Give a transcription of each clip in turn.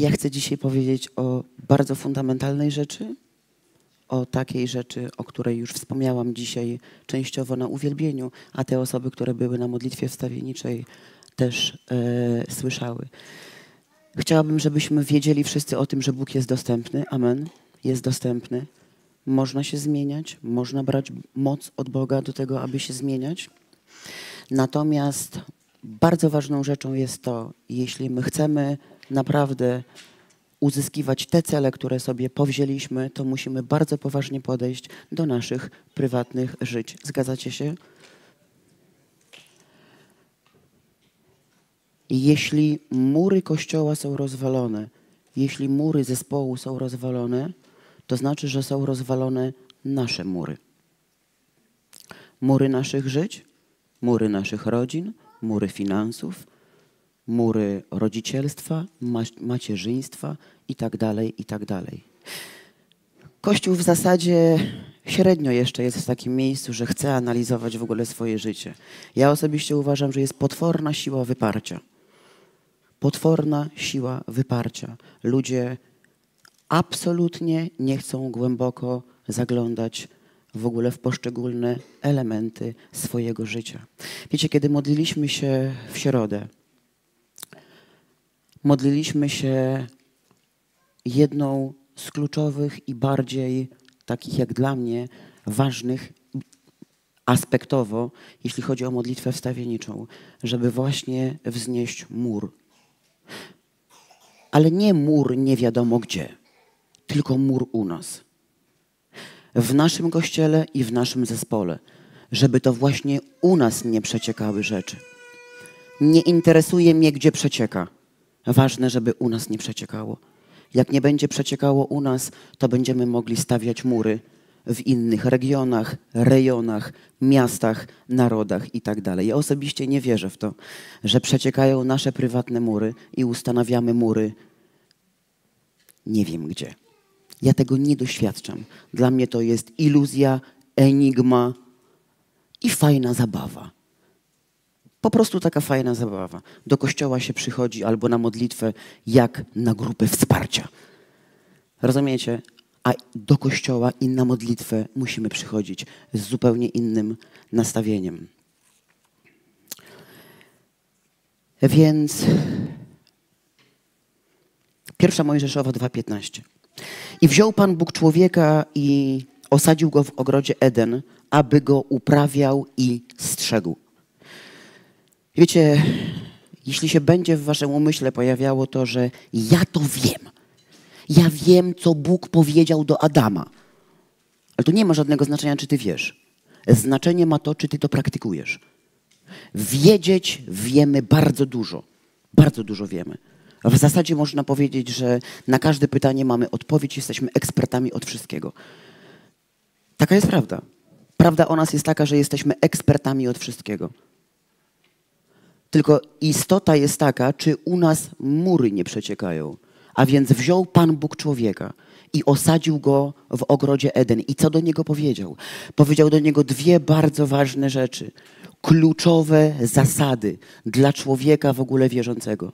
Ja chcę dzisiaj powiedzieć o bardzo fundamentalnej rzeczy, o takiej rzeczy, o której już wspomniałam dzisiaj częściowo na uwielbieniu, a te osoby, które były na modlitwie wstawienniczej, też e, słyszały. Chciałabym, żebyśmy wiedzieli wszyscy o tym, że Bóg jest dostępny. Amen. Jest dostępny. Można się zmieniać, można brać moc od Boga do tego, aby się zmieniać. Natomiast bardzo ważną rzeczą jest to, jeśli my chcemy naprawdę uzyskiwać te cele, które sobie powzięliśmy, to musimy bardzo poważnie podejść do naszych prywatnych żyć. Zgadzacie się? Jeśli mury kościoła są rozwalone, jeśli mury zespołu są rozwalone, to znaczy, że są rozwalone nasze mury. Mury naszych żyć, mury naszych rodzin, mury finansów, mury rodzicielstwa, macierzyństwa itd., tak itd. Tak Kościół w zasadzie średnio jeszcze jest w takim miejscu, że chce analizować w ogóle swoje życie. Ja osobiście uważam, że jest potworna siła wyparcia. Potworna siła wyparcia. Ludzie absolutnie nie chcą głęboko zaglądać w ogóle w poszczególne elementy swojego życia. Wiecie, kiedy modliliśmy się w środę, modliliśmy się jedną z kluczowych i bardziej takich jak dla mnie ważnych aspektowo, jeśli chodzi o modlitwę wstawienniczą, żeby właśnie wznieść mur. Ale nie mur nie wiadomo gdzie, tylko mur u nas. W naszym kościele i w naszym zespole, żeby to właśnie u nas nie przeciekały rzeczy. Nie interesuje mnie, gdzie przecieka Ważne, żeby u nas nie przeciekało. Jak nie będzie przeciekało u nas, to będziemy mogli stawiać mury w innych regionach, rejonach, miastach, narodach itd. Tak ja osobiście nie wierzę w to, że przeciekają nasze prywatne mury i ustanawiamy mury nie wiem gdzie. Ja tego nie doświadczam. Dla mnie to jest iluzja, enigma i fajna zabawa. Po prostu taka fajna zabawa. Do kościoła się przychodzi albo na modlitwę, jak na grupę wsparcia. Rozumiecie? A do kościoła i na modlitwę musimy przychodzić z zupełnie innym nastawieniem. Więc pierwsza Mojżeszowa 2,15. I wziął Pan Bóg człowieka i osadził go w ogrodzie Eden, aby go uprawiał i strzegł. Wiecie, jeśli się będzie w waszym umyśle pojawiało to, że ja to wiem, ja wiem, co Bóg powiedział do Adama, ale to nie ma żadnego znaczenia, czy ty wiesz. Znaczenie ma to, czy ty to praktykujesz. Wiedzieć wiemy bardzo dużo. Bardzo dużo wiemy. W zasadzie można powiedzieć, że na każde pytanie mamy odpowiedź, jesteśmy ekspertami od wszystkiego. Taka jest prawda. Prawda o nas jest taka, że jesteśmy ekspertami od wszystkiego. Tylko istota jest taka, czy u nas mury nie przeciekają. A więc wziął Pan Bóg człowieka i osadził go w ogrodzie Eden. I co do niego powiedział? Powiedział do niego dwie bardzo ważne rzeczy. Kluczowe zasady dla człowieka w ogóle wierzącego.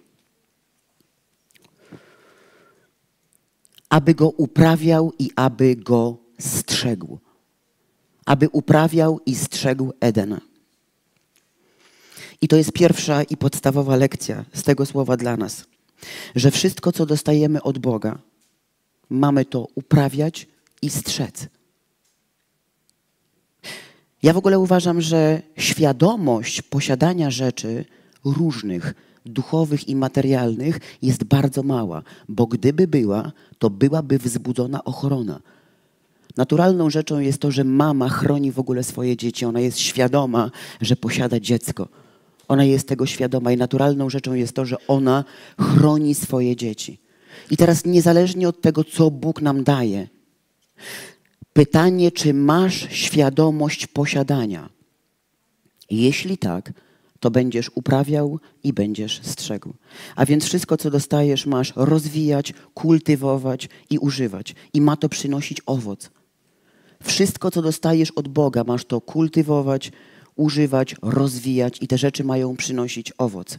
Aby go uprawiał i aby go strzegł. Aby uprawiał i strzegł Eden. I to jest pierwsza i podstawowa lekcja z tego słowa dla nas, że wszystko, co dostajemy od Boga, mamy to uprawiać i strzec. Ja w ogóle uważam, że świadomość posiadania rzeczy różnych, duchowych i materialnych jest bardzo mała, bo gdyby była, to byłaby wzbudzona ochrona. Naturalną rzeczą jest to, że mama chroni w ogóle swoje dzieci. Ona jest świadoma, że posiada dziecko. Ona jest tego świadoma i naturalną rzeczą jest to, że ona chroni swoje dzieci. I teraz niezależnie od tego, co Bóg nam daje, pytanie, czy masz świadomość posiadania? Jeśli tak, to będziesz uprawiał i będziesz strzegł. A więc wszystko, co dostajesz, masz rozwijać, kultywować i używać. I ma to przynosić owoc. Wszystko, co dostajesz od Boga, masz to kultywować, używać, rozwijać i te rzeczy mają przynosić owoc.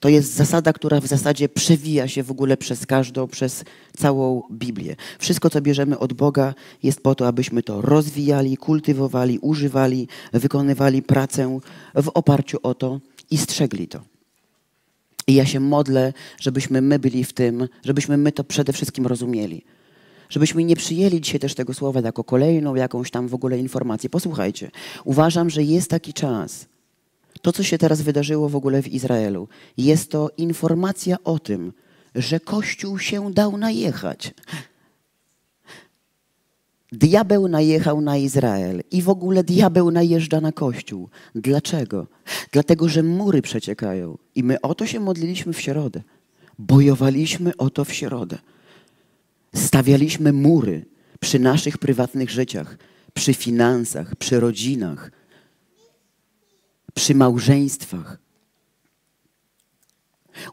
To jest zasada, która w zasadzie przewija się w ogóle przez każdą, przez całą Biblię. Wszystko, co bierzemy od Boga, jest po to, abyśmy to rozwijali, kultywowali, używali, wykonywali pracę w oparciu o to i strzegli to. I ja się modlę, żebyśmy my byli w tym, żebyśmy my to przede wszystkim rozumieli. Żebyśmy nie przyjęli dzisiaj też tego słowa jako kolejną jakąś tam w ogóle informację. Posłuchajcie, uważam, że jest taki czas, to, co się teraz wydarzyło w ogóle w Izraelu, jest to informacja o tym, że Kościół się dał najechać. Diabeł najechał na Izrael i w ogóle diabeł najeżdża na Kościół. Dlaczego? Dlatego, że mury przeciekają. I my o to się modliliśmy w środę. Bojowaliśmy o to w środę. Stawialiśmy mury przy naszych prywatnych życiach, przy finansach, przy rodzinach, przy małżeństwach.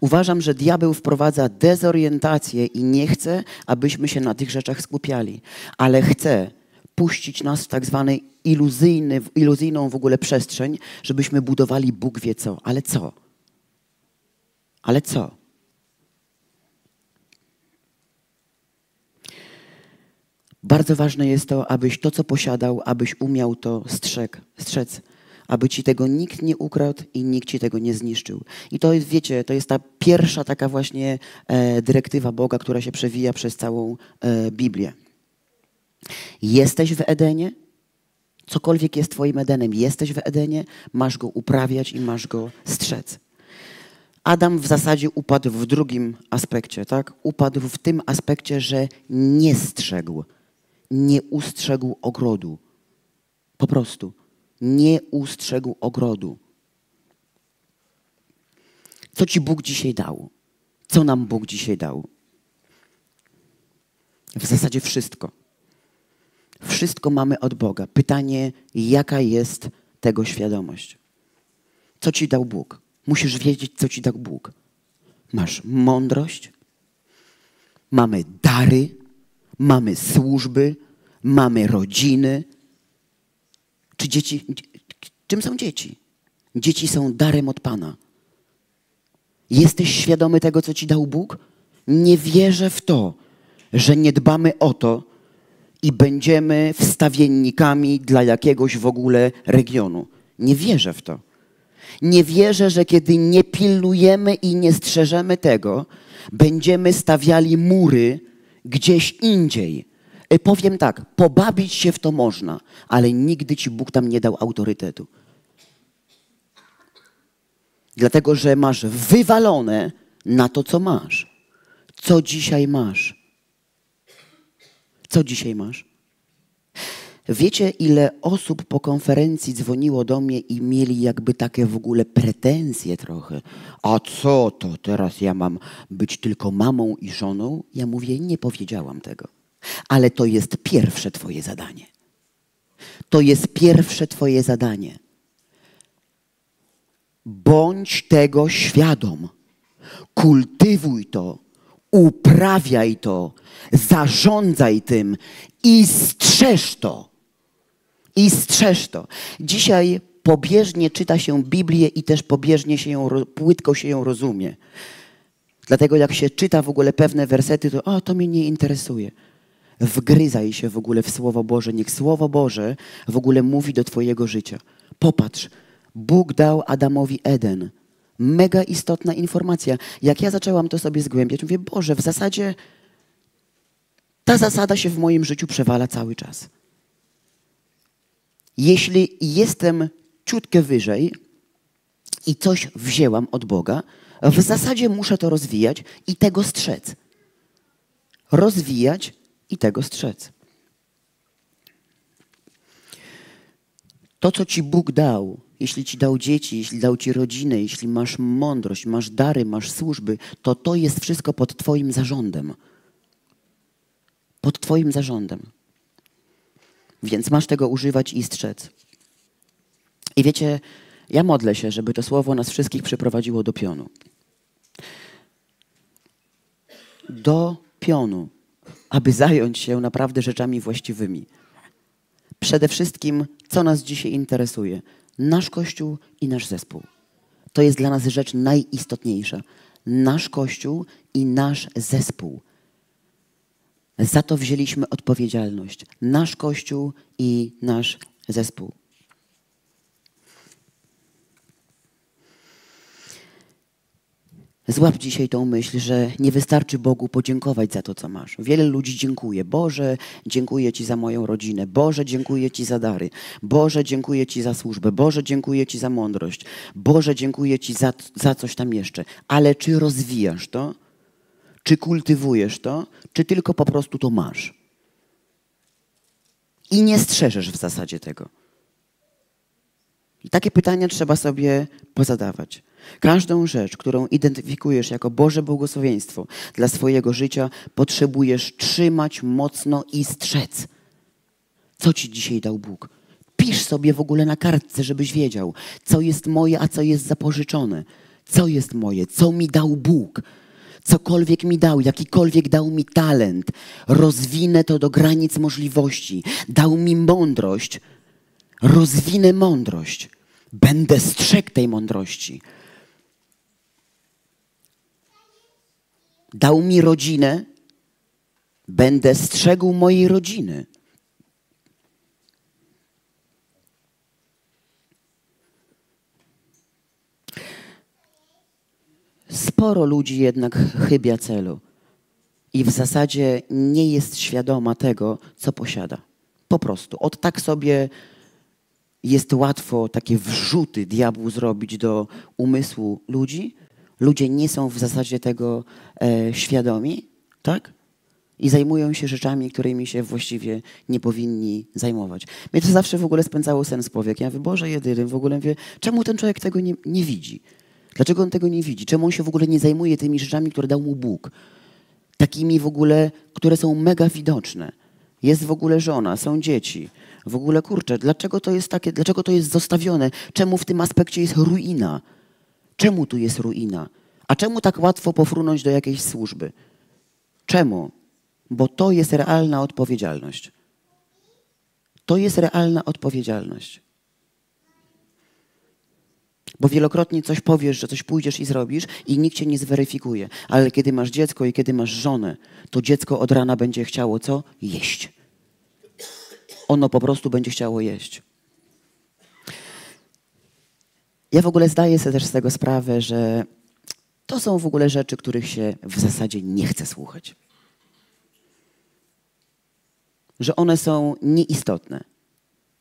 Uważam, że diabeł wprowadza dezorientację i nie chce, abyśmy się na tych rzeczach skupiali, ale chce puścić nas w tak zwany iluzyjny, iluzyjną w ogóle przestrzeń, żebyśmy budowali Bóg wie co. Ale co? Ale co? Bardzo ważne jest to, abyś to, co posiadał, abyś umiał to strzeg, strzec aby ci tego nikt nie ukradł i nikt ci tego nie zniszczył. I to jest, wiecie, to jest ta pierwsza taka właśnie e, dyrektywa Boga, która się przewija przez całą e, Biblię. Jesteś w Edenie, cokolwiek jest twoim Edenem, jesteś w Edenie, masz go uprawiać i masz go strzec. Adam w zasadzie upadł w drugim aspekcie, tak? Upadł w tym aspekcie, że nie strzegł, nie ustrzegł ogrodu. Po prostu nie ustrzegł ogrodu. Co ci Bóg dzisiaj dał? Co nam Bóg dzisiaj dał? W zasadzie wszystko. Wszystko mamy od Boga. Pytanie, jaka jest tego świadomość? Co ci dał Bóg? Musisz wiedzieć, co ci dał Bóg. Masz mądrość, mamy dary, mamy służby, mamy rodziny, czy dzieci, czym są dzieci? Dzieci są darem od Pana. Jesteś świadomy tego, co ci dał Bóg? Nie wierzę w to, że nie dbamy o to i będziemy wstawiennikami dla jakiegoś w ogóle regionu. Nie wierzę w to. Nie wierzę, że kiedy nie pilnujemy i nie strzeżemy tego, będziemy stawiali mury gdzieś indziej E, powiem tak, pobawić się w to można, ale nigdy ci Bóg tam nie dał autorytetu. Dlatego, że masz wywalone na to, co masz. Co dzisiaj masz? Co dzisiaj masz? Wiecie, ile osób po konferencji dzwoniło do mnie i mieli jakby takie w ogóle pretensje trochę. A co to teraz ja mam być tylko mamą i żoną? Ja mówię, nie powiedziałam tego. Ale to jest pierwsze Twoje zadanie. To jest pierwsze Twoje zadanie. Bądź tego świadom. Kultywuj to, uprawiaj to, zarządzaj tym i strzeż to. I strzeż to. Dzisiaj pobieżnie czyta się Biblię i też pobieżnie się ją, płytko się ją rozumie. Dlatego jak się czyta w ogóle pewne wersety, to o, to mnie nie interesuje wgryzaj się w ogóle w Słowo Boże. Niech Słowo Boże w ogóle mówi do Twojego życia. Popatrz, Bóg dał Adamowi Eden. Mega istotna informacja. Jak ja zaczęłam to sobie zgłębiać, mówię, Boże, w zasadzie ta zasada się w moim życiu przewala cały czas. Jeśli jestem ciutkę wyżej i coś wzięłam od Boga, w zasadzie muszę to rozwijać i tego strzec. Rozwijać i tego strzec. To, co ci Bóg dał, jeśli ci dał dzieci, jeśli dał ci rodzinę, jeśli masz mądrość, masz dary, masz służby, to to jest wszystko pod Twoim zarządem. Pod Twoim zarządem. Więc masz tego używać i strzec. I wiecie, ja modlę się, żeby to słowo nas wszystkich przyprowadziło do pionu. Do pionu aby zająć się naprawdę rzeczami właściwymi. Przede wszystkim, co nas dzisiaj interesuje? Nasz Kościół i nasz zespół. To jest dla nas rzecz najistotniejsza. Nasz Kościół i nasz zespół. Za to wzięliśmy odpowiedzialność. Nasz Kościół i nasz zespół. Złap dzisiaj tą myśl, że nie wystarczy Bogu podziękować za to, co masz. Wiele ludzi dziękuję. Boże, dziękuję Ci za moją rodzinę. Boże, dziękuję Ci za dary. Boże, dziękuję Ci za służbę. Boże, dziękuję Ci za mądrość. Boże, dziękuję Ci za, za coś tam jeszcze. Ale czy rozwijasz to? Czy kultywujesz to? Czy tylko po prostu to masz? I nie strzeżesz w zasadzie tego. I takie pytania trzeba sobie pozadawać. Każdą rzecz, którą identyfikujesz jako Boże błogosławieństwo dla swojego życia, potrzebujesz trzymać mocno i strzec. Co ci dzisiaj dał Bóg? Pisz sobie w ogóle na kartce, żebyś wiedział, co jest moje, a co jest zapożyczone. Co jest moje, co mi dał Bóg. Cokolwiek mi dał, jakikolwiek dał mi talent, rozwinę to do granic możliwości. Dał mi mądrość, rozwinę mądrość. Będę strzegł tej mądrości. Dał mi rodzinę, będę strzegł mojej rodziny. Sporo ludzi jednak chybia celu i w zasadzie nie jest świadoma tego, co posiada. Po prostu. Od tak sobie jest łatwo takie wrzuty diabłu zrobić do umysłu ludzi. Ludzie nie są w zasadzie tego e, świadomi, tak? I zajmują się rzeczami, którymi się właściwie nie powinni zajmować. Mnie to zawsze w ogóle spędzało sens powiek. Ja mówię, Boże jedyny, w ogóle wie, czemu ten człowiek tego nie, nie widzi? Dlaczego on tego nie widzi? Czemu on się w ogóle nie zajmuje tymi rzeczami, które dał mu Bóg? Takimi w ogóle, które są mega widoczne. Jest w ogóle żona, są dzieci. W ogóle kurczę, dlaczego to jest takie, dlaczego to jest zostawione? Czemu w tym aspekcie jest ruina? Czemu tu jest ruina? A czemu tak łatwo pofrunąć do jakiejś służby? Czemu? Bo to jest realna odpowiedzialność. To jest realna odpowiedzialność. Bo wielokrotnie coś powiesz, że coś pójdziesz i zrobisz i nikt cię nie zweryfikuje. Ale kiedy masz dziecko i kiedy masz żonę, to dziecko od rana będzie chciało co? Jeść. Ono po prostu będzie chciało jeść. Ja w ogóle zdaję sobie też z tego sprawę, że to są w ogóle rzeczy, których się w zasadzie nie chce słuchać. Że one są nieistotne,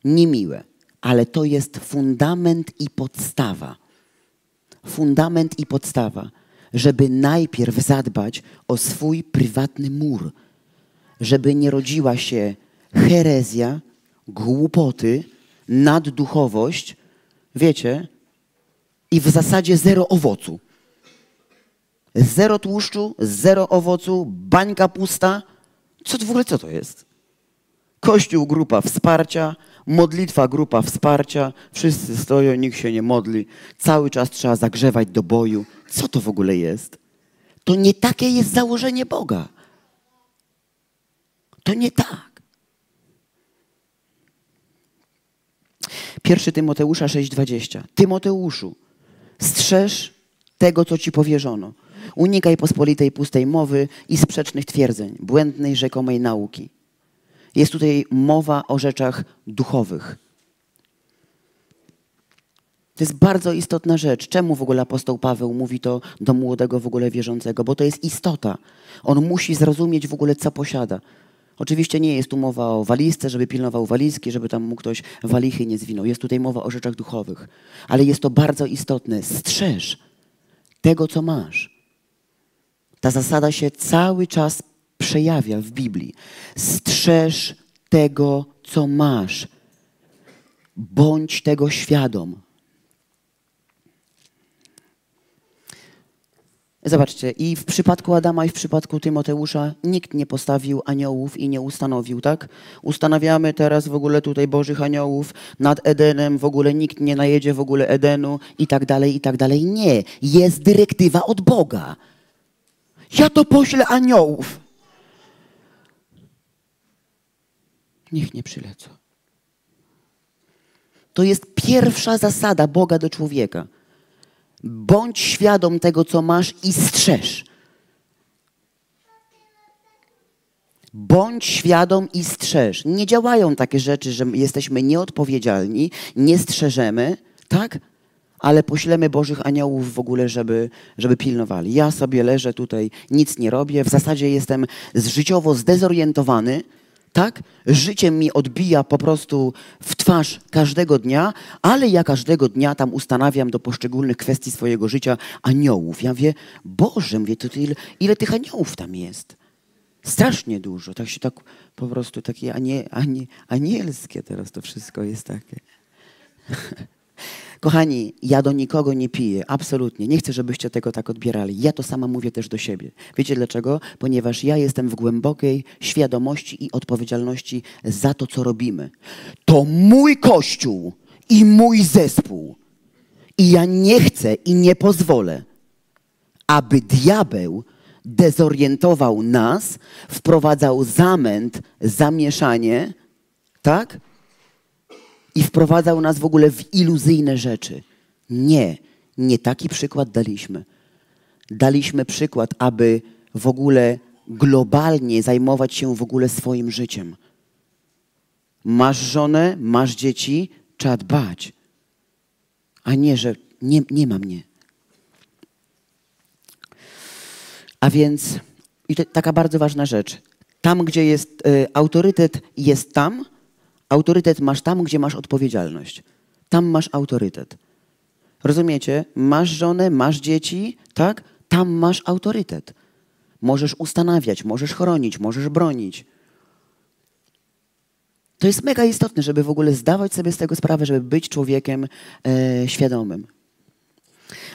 niemiłe ale to jest fundament i podstawa. Fundament i podstawa, żeby najpierw zadbać o swój prywatny mur, żeby nie rodziła się herezja, głupoty, nadduchowość, wiecie, i w zasadzie zero owocu. Zero tłuszczu, zero owocu, bańka pusta. Co w ogóle co to jest? Kościół, grupa wsparcia, modlitwa, grupa wsparcia, wszyscy stoją, nikt się nie modli, cały czas trzeba zagrzewać do boju. Co to w ogóle jest? To nie takie jest założenie Boga. To nie tak. Pierwszy Tymoteusza 6,20. Tymoteuszu, strzeż tego, co ci powierzono. Unikaj pospolitej pustej mowy i sprzecznych twierdzeń, błędnej rzekomej nauki jest tutaj mowa o rzeczach duchowych. To jest bardzo istotna rzecz. Czemu w ogóle apostoł Paweł mówi to do młodego w ogóle wierzącego? Bo to jest istota. On musi zrozumieć w ogóle, co posiada. Oczywiście nie jest tu mowa o walizce, żeby pilnował walizki, żeby tam mu ktoś walichy nie zwinął. Jest tutaj mowa o rzeczach duchowych. Ale jest to bardzo istotne. Strzeż tego, co masz. Ta zasada się cały czas przejawia w Biblii. Strzeż tego, co masz. Bądź tego świadom. Zobaczcie, i w przypadku Adama, i w przypadku Tymoteusza nikt nie postawił aniołów i nie ustanowił, tak? Ustanawiamy teraz w ogóle tutaj Bożych aniołów nad Edenem, w ogóle nikt nie najedzie w ogóle Edenu i tak dalej, i tak dalej. Nie, jest dyrektywa od Boga. Ja to poślę aniołów. Niech nie przylecą. To jest pierwsza zasada Boga do człowieka. Bądź świadom tego, co masz i strzeż. Bądź świadom i strzeż. Nie działają takie rzeczy, że jesteśmy nieodpowiedzialni, nie strzeżemy, tak? Ale poślemy Bożych aniołów w ogóle, żeby, żeby pilnowali. Ja sobie leżę tutaj, nic nie robię, w zasadzie jestem życiowo zdezorientowany, tak? Życie mi odbija po prostu w twarz każdego dnia, ale ja każdego dnia tam ustanawiam do poszczególnych kwestii swojego życia aniołów. Ja wie, Boże, mówię, to ile, ile tych aniołów tam jest? Strasznie dużo. Tak się tak po prostu takie anie, anie, anielskie teraz to wszystko jest takie. Kochani, ja do nikogo nie piję, absolutnie. Nie chcę, żebyście tego tak odbierali. Ja to sama mówię też do siebie. Wiecie dlaczego? Ponieważ ja jestem w głębokiej świadomości i odpowiedzialności za to, co robimy. To mój kościół i mój zespół. I ja nie chcę i nie pozwolę, aby diabeł dezorientował nas, wprowadzał zamęt, zamieszanie, tak? I wprowadzał nas w ogóle w iluzyjne rzeczy. Nie, nie taki przykład daliśmy. Daliśmy przykład, aby w ogóle globalnie zajmować się w ogóle swoim życiem. Masz żonę, masz dzieci, trzeba dbać. A nie, że nie, nie ma mnie. A więc, i to taka bardzo ważna rzecz. Tam, gdzie jest y, autorytet, jest tam, Autorytet masz tam, gdzie masz odpowiedzialność. Tam masz autorytet. Rozumiecie? Masz żonę, masz dzieci, tak? Tam masz autorytet. Możesz ustanawiać, możesz chronić, możesz bronić. To jest mega istotne, żeby w ogóle zdawać sobie z tego sprawę, żeby być człowiekiem e, świadomym.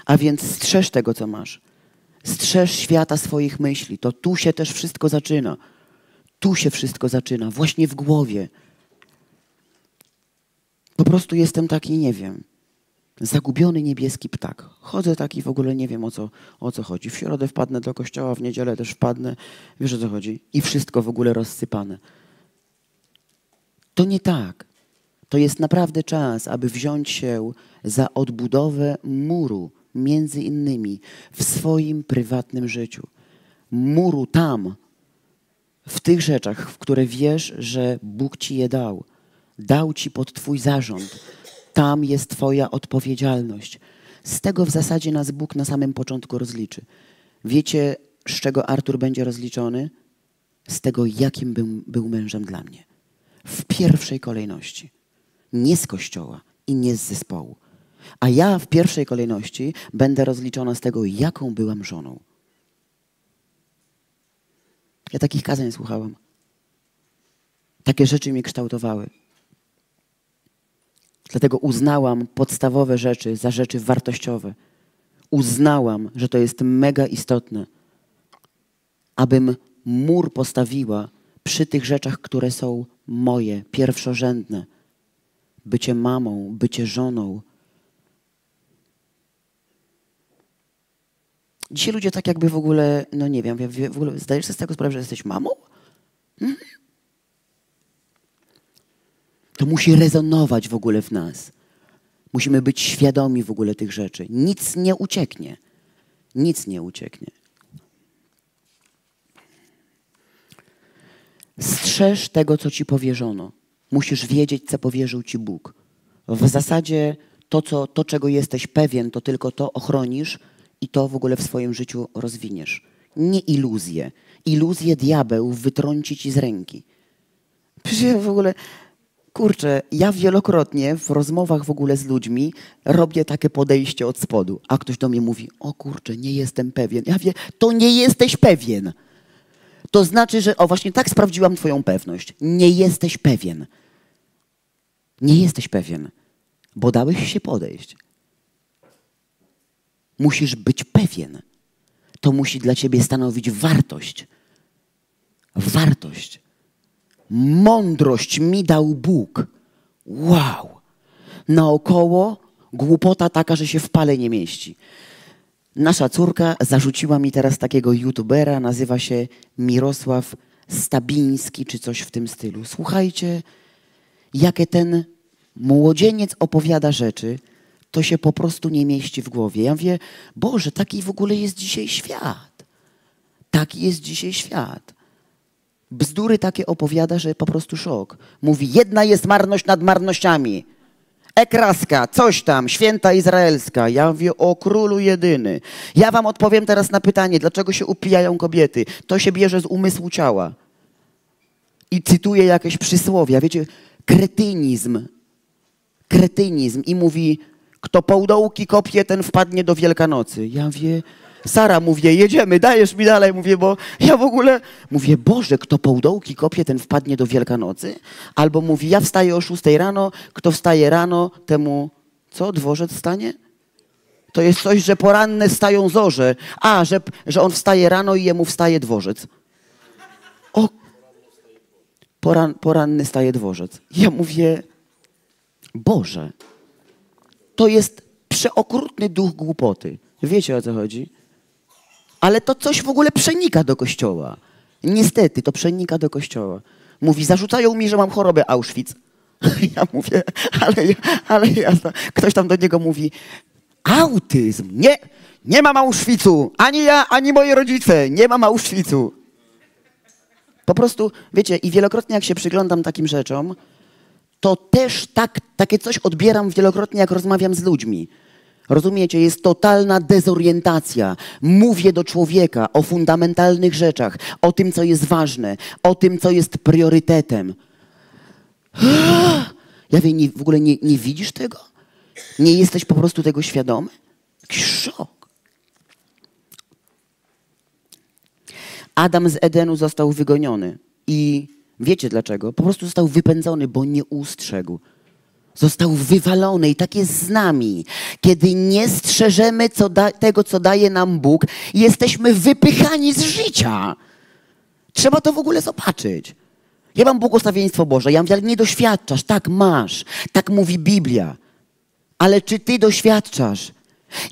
A więc strzeż tego, co masz. Strzeż świata swoich myśli. To tu się też wszystko zaczyna. Tu się wszystko zaczyna, właśnie w głowie. Po prostu jestem taki, nie wiem, zagubiony niebieski ptak. Chodzę taki w ogóle nie wiem o co, o co chodzi. W środę wpadnę do kościoła, w niedzielę też wpadnę. Wiesz o co chodzi? I wszystko w ogóle rozsypane. To nie tak. To jest naprawdę czas, aby wziąć się za odbudowę muru, między innymi w swoim prywatnym życiu. Muru tam, w tych rzeczach, w które wiesz, że Bóg ci je dał dał ci pod Twój zarząd. Tam jest Twoja odpowiedzialność. Z tego w zasadzie nas Bóg na samym początku rozliczy. Wiecie, z czego Artur będzie rozliczony? Z tego, jakim był, był mężem dla mnie. W pierwszej kolejności. Nie z kościoła i nie z zespołu. A ja w pierwszej kolejności będę rozliczona z tego, jaką byłam żoną. Ja takich kazań słuchałam. Takie rzeczy mnie kształtowały. Dlatego uznałam podstawowe rzeczy za rzeczy wartościowe. Uznałam, że to jest mega istotne, abym mur postawiła przy tych rzeczach, które są moje, pierwszorzędne. Bycie mamą, bycie żoną. Dzisiaj ludzie tak jakby w ogóle, no nie wiem, w ogóle zdajesz sobie z tego sprawę, że jesteś mamą? Hmm? To musi rezonować w ogóle w nas. Musimy być świadomi w ogóle tych rzeczy. Nic nie ucieknie. Nic nie ucieknie. Strzeż tego, co ci powierzono. Musisz wiedzieć, co powierzył ci Bóg. W zasadzie to, co, to, czego jesteś pewien, to tylko to ochronisz i to w ogóle w swoim życiu rozwiniesz. Nie iluzje. Iluzje diabeł wytrąci ci z ręki. Przecież w ogóle Kurczę, ja wielokrotnie w rozmowach w ogóle z ludźmi robię takie podejście od spodu, a ktoś do mnie mówi: O kurczę, nie jestem pewien. Ja wie, to nie jesteś pewien. To znaczy, że o właśnie tak sprawdziłam Twoją pewność. Nie jesteś pewien. Nie jesteś pewien, bo dałeś się podejść. Musisz być pewien. To musi dla Ciebie stanowić wartość. Wartość. Mądrość mi dał Bóg. Wow! Naokoło głupota taka, że się w pale nie mieści. Nasza córka zarzuciła mi teraz takiego youtubera, nazywa się Mirosław Stabiński, czy coś w tym stylu. Słuchajcie, jakie ten młodzieniec opowiada rzeczy, to się po prostu nie mieści w głowie. Ja mówię, Boże, taki w ogóle jest dzisiaj świat. Taki jest dzisiaj świat. Bzdury takie opowiada, że po prostu szok. Mówi, jedna jest marność nad marnościami. Ekraska, coś tam, święta izraelska. Ja mówię o królu jedyny. Ja wam odpowiem teraz na pytanie, dlaczego się upijają kobiety. To się bierze z umysłu ciała. I cytuję jakieś przysłowia. Wiecie, kretynizm. Kretynizm. I mówi, kto połdołki kopie, ten wpadnie do Wielkanocy. Ja mówię, Sara, mówię, jedziemy, dajesz mi dalej, mówię, bo ja w ogóle, mówię, Boże, kto połdołki kopie, ten wpadnie do Wielkanocy. Albo mówi, ja wstaję o 6 rano, kto wstaje rano, temu, co, dworzec stanie? To jest coś, że poranne stają zorze. A, że, że on wstaje rano i jemu wstaje dworzec. O, poran, poranny staje dworzec. Ja mówię, Boże, to jest przeokrutny duch głupoty. Wiecie o co chodzi? Ale to coś w ogóle przenika do kościoła. Niestety, to przenika do kościoła. Mówi, zarzucają mi, że mam chorobę Auschwitz. Ja mówię, ale, ale ja, ktoś tam do niego mówi, autyzm, nie, nie mam Auschwitzu, ani ja, ani moi rodzice, nie mam Auschwitzu. Po prostu, wiecie, i wielokrotnie jak się przyglądam takim rzeczom, to też tak, takie coś odbieram wielokrotnie, jak rozmawiam z ludźmi. Rozumiecie, jest totalna dezorientacja. Mówię do człowieka o fundamentalnych rzeczach, o tym, co jest ważne, o tym, co jest priorytetem. Ja wiem, nie, w ogóle nie, nie widzisz tego? Nie jesteś po prostu tego świadomy? Jakiś szok. Adam z Edenu został wygoniony. I wiecie dlaczego? Po prostu został wypędzony, bo nie ustrzegł. Został wywalony i tak jest z nami. Kiedy nie strzeżemy co tego, co daje nam Bóg, jesteśmy wypychani z życia. Trzeba to w ogóle zobaczyć. Ja mam błogosławieństwo Boże. Ja mówię, ale nie doświadczasz. Tak masz. Tak mówi Biblia. Ale czy ty doświadczasz?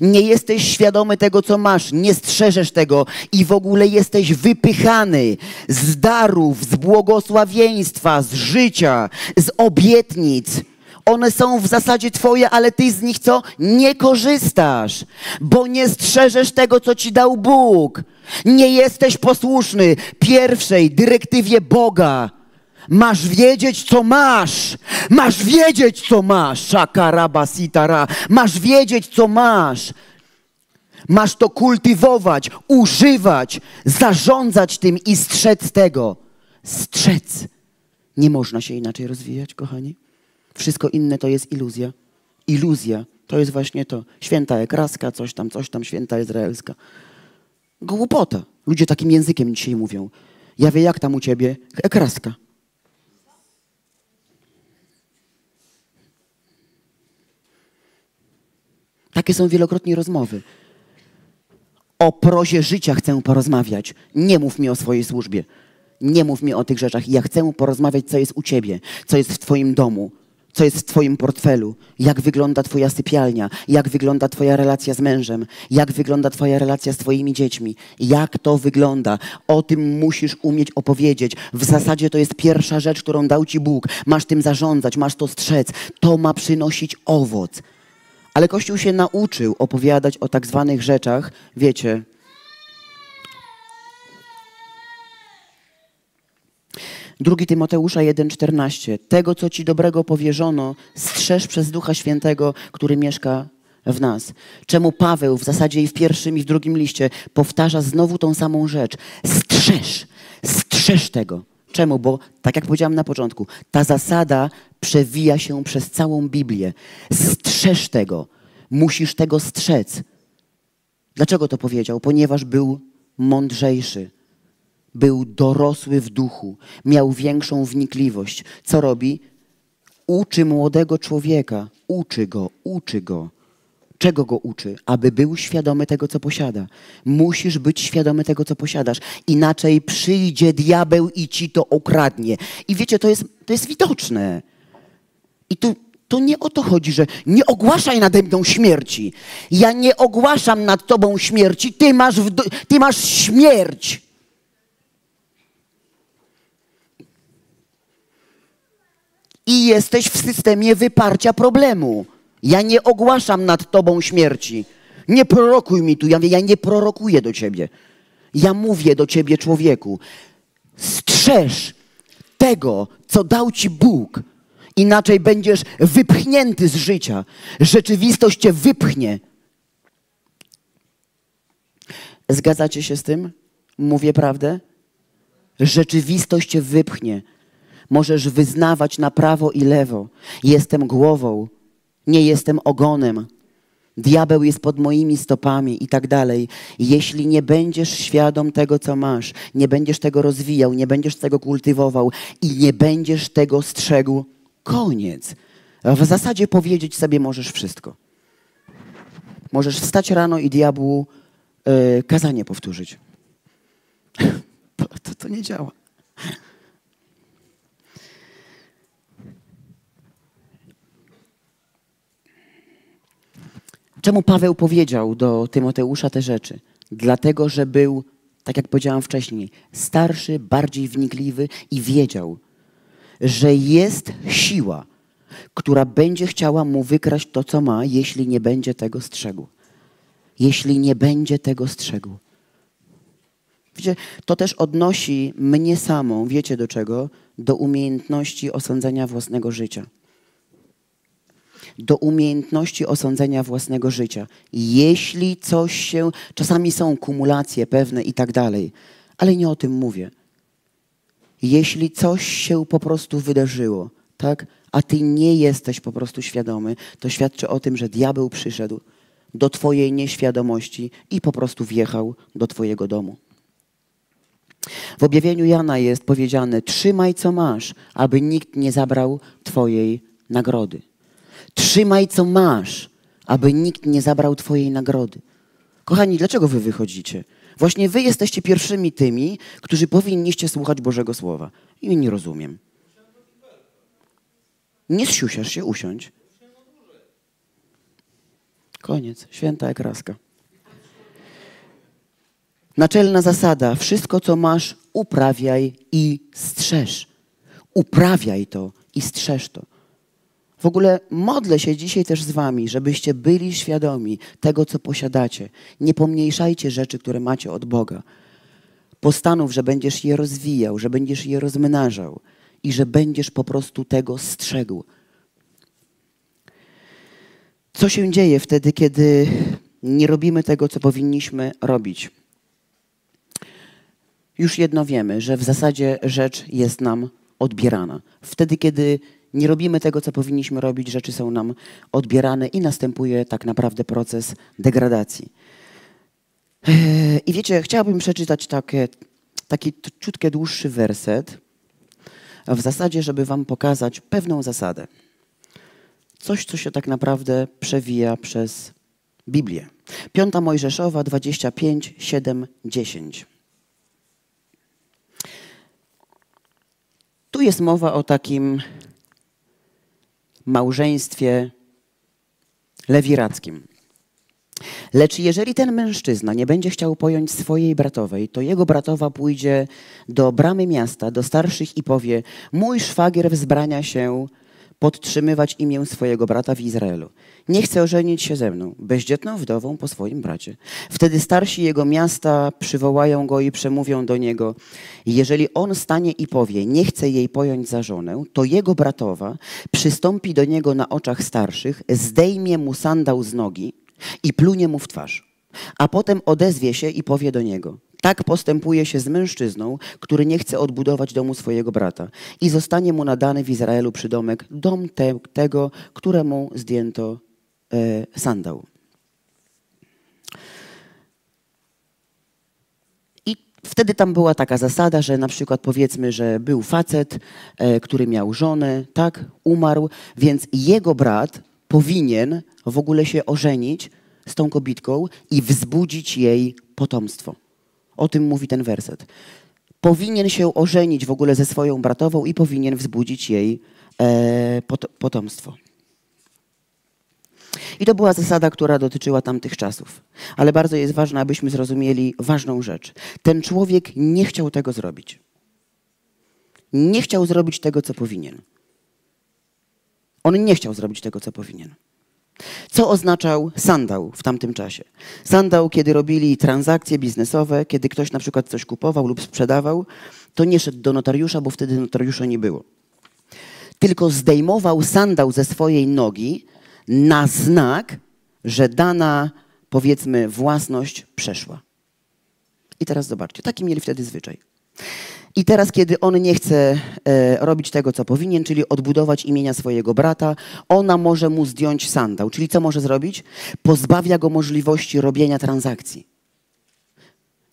Nie jesteś świadomy tego, co masz, nie strzeżesz tego i w ogóle jesteś wypychany z darów, z błogosławieństwa, z życia, z obietnic. One są w zasadzie Twoje, ale Ty z nich co? Nie korzystasz, bo nie strzeżesz tego, co Ci dał Bóg. Nie jesteś posłuszny pierwszej dyrektywie Boga. Masz wiedzieć, co masz. Masz wiedzieć, co masz. Szakarabasitara. Masz wiedzieć, co masz. Masz to kultywować, używać, zarządzać tym i strzec tego. Strzec. Nie można się inaczej rozwijać, kochani. Wszystko inne to jest iluzja. Iluzja to jest właśnie to. Święta ekraska, coś tam, coś tam, święta izraelska. Głupota. Ludzie takim językiem dzisiaj mówią. Ja wiem, jak tam u ciebie? Ekraska. Takie są wielokrotnie rozmowy. O prozie życia chcę porozmawiać. Nie mów mi o swojej służbie. Nie mów mi o tych rzeczach. Ja chcę porozmawiać, co jest u ciebie, co jest w twoim domu, co jest w Twoim portfelu, jak wygląda Twoja sypialnia, jak wygląda Twoja relacja z mężem, jak wygląda Twoja relacja z Twoimi dziećmi, jak to wygląda. O tym musisz umieć opowiedzieć. W zasadzie to jest pierwsza rzecz, którą dał Ci Bóg. Masz tym zarządzać, masz to strzec. To ma przynosić owoc. Ale Kościół się nauczył opowiadać o tak zwanych rzeczach, wiecie, Drugi Tymoteusza 1,14. Tego, co ci dobrego powierzono, strzeż przez Ducha Świętego, który mieszka w nas. Czemu Paweł w zasadzie i w pierwszym, i w drugim liście powtarza znowu tą samą rzecz. Strzeż, strzeż tego. Czemu? Bo, tak jak powiedziałam na początku, ta zasada przewija się przez całą Biblię. Strzeż tego. Musisz tego strzec. Dlaczego to powiedział? Ponieważ był mądrzejszy był dorosły w duchu, miał większą wnikliwość. Co robi? Uczy młodego człowieka, uczy go, uczy go. Czego go uczy? Aby był świadomy tego, co posiada. Musisz być świadomy tego, co posiadasz. Inaczej przyjdzie diabeł i ci to okradnie. I wiecie, to jest, to jest widoczne. I tu, to nie o to chodzi, że nie ogłaszaj nade mną śmierci. Ja nie ogłaszam nad tobą śmierci, ty masz, ty masz śmierć. I jesteś w systemie wyparcia problemu. Ja nie ogłaszam nad tobą śmierci. Nie prorokuj mi tu. Ja ja nie prorokuję do ciebie. Ja mówię do ciebie, człowieku. Strzeż tego, co dał ci Bóg. Inaczej będziesz wypchnięty z życia. Rzeczywistość cię wypchnie. Zgadzacie się z tym? Mówię prawdę? Rzeczywistość cię wypchnie. Możesz wyznawać na prawo i lewo. Jestem głową, nie jestem ogonem. Diabeł jest pod moimi stopami i tak dalej. Jeśli nie będziesz świadom tego, co masz, nie będziesz tego rozwijał, nie będziesz tego kultywował i nie będziesz tego strzegł, koniec. W zasadzie powiedzieć sobie możesz wszystko. Możesz wstać rano i diabłu yy, kazanie powtórzyć. to, to, to nie działa. Czemu Paweł powiedział do Tymoteusza te rzeczy? Dlatego, że był, tak jak powiedziałam wcześniej, starszy, bardziej wnikliwy i wiedział, że jest siła, która będzie chciała mu wykraść to, co ma, jeśli nie będzie tego strzegł. Jeśli nie będzie tego strzegł. Wiecie, to też odnosi mnie samą, wiecie do czego? Do umiejętności osądzenia własnego życia do umiejętności osądzenia własnego życia. Jeśli coś się, czasami są kumulacje pewne i tak dalej, ale nie o tym mówię. Jeśli coś się po prostu wydarzyło, tak, a ty nie jesteś po prostu świadomy, to świadczy o tym, że diabeł przyszedł do twojej nieświadomości i po prostu wjechał do twojego domu. W objawieniu Jana jest powiedziane: Trzymaj co masz, aby nikt nie zabrał twojej nagrody. Trzymaj, co masz, aby nikt nie zabrał Twojej nagrody. Kochani, dlaczego Wy wychodzicie? Właśnie Wy jesteście pierwszymi tymi, którzy powinniście słuchać Bożego Słowa. I nie rozumiem. Nie zsiusiasz się, usiądź. Koniec. Święta jak raska. Naczelna zasada. Wszystko, co masz, uprawiaj i strzeż. Uprawiaj to i strzeż to. W ogóle modlę się dzisiaj też z Wami, żebyście byli świadomi tego, co posiadacie. Nie pomniejszajcie rzeczy, które macie od Boga. Postanów, że będziesz je rozwijał, że będziesz je rozmnażał i że będziesz po prostu tego strzegł. Co się dzieje wtedy, kiedy nie robimy tego, co powinniśmy robić? Już jedno wiemy, że w zasadzie rzecz jest nam odbierana. Wtedy, kiedy nie robimy tego, co powinniśmy robić, rzeczy są nam odbierane i następuje tak naprawdę proces degradacji. Eee, I wiecie, chciałabym przeczytać takie, taki ciutkie dłuższy werset, w zasadzie, żeby wam pokazać pewną zasadę. Coś, co się tak naprawdę przewija przez Biblię. Piąta Mojżeszowa 25, 7, 10. Tu jest mowa o takim małżeństwie lewirackim. Lecz jeżeli ten mężczyzna nie będzie chciał pojąć swojej bratowej, to jego bratowa pójdzie do bramy miasta, do starszych i powie: Mój szwagier wzbrania się podtrzymywać imię swojego brata w Izraelu. Nie chce ożenić się ze mną, bezdzietną wdową po swoim bracie. Wtedy starsi jego miasta przywołają go i przemówią do niego. Jeżeli on stanie i powie, nie chce jej pojąć za żonę, to jego bratowa przystąpi do niego na oczach starszych, zdejmie mu sandał z nogi i plunie mu w twarz. A potem odezwie się i powie do niego: tak postępuje się z mężczyzną, który nie chce odbudować domu swojego brata i zostanie mu nadany w Izraelu przydomek dom te, tego, któremu zdjęto e, sandał. Wtedy tam była taka zasada, że na przykład powiedzmy, że był facet, e, który miał żonę, tak, umarł, więc jego brat powinien w ogóle się ożenić z tą kobitką i wzbudzić jej potomstwo. O tym mówi ten werset. Powinien się ożenić w ogóle ze swoją bratową i powinien wzbudzić jej e, pot potomstwo. I to była zasada, która dotyczyła tamtych czasów. Ale bardzo jest ważne, abyśmy zrozumieli ważną rzecz. Ten człowiek nie chciał tego zrobić. Nie chciał zrobić tego, co powinien. On nie chciał zrobić tego, co powinien. Co oznaczał sandał w tamtym czasie? Sandał, kiedy robili transakcje biznesowe, kiedy ktoś na przykład coś kupował lub sprzedawał, to nie szedł do notariusza, bo wtedy notariusza nie było. Tylko zdejmował sandał ze swojej nogi na znak, że dana, powiedzmy, własność przeszła. I teraz zobaczcie, taki mieli wtedy zwyczaj. I teraz, kiedy on nie chce e, robić tego, co powinien, czyli odbudować imienia swojego brata, ona może mu zdjąć sandał. Czyli co może zrobić? Pozbawia go możliwości robienia transakcji.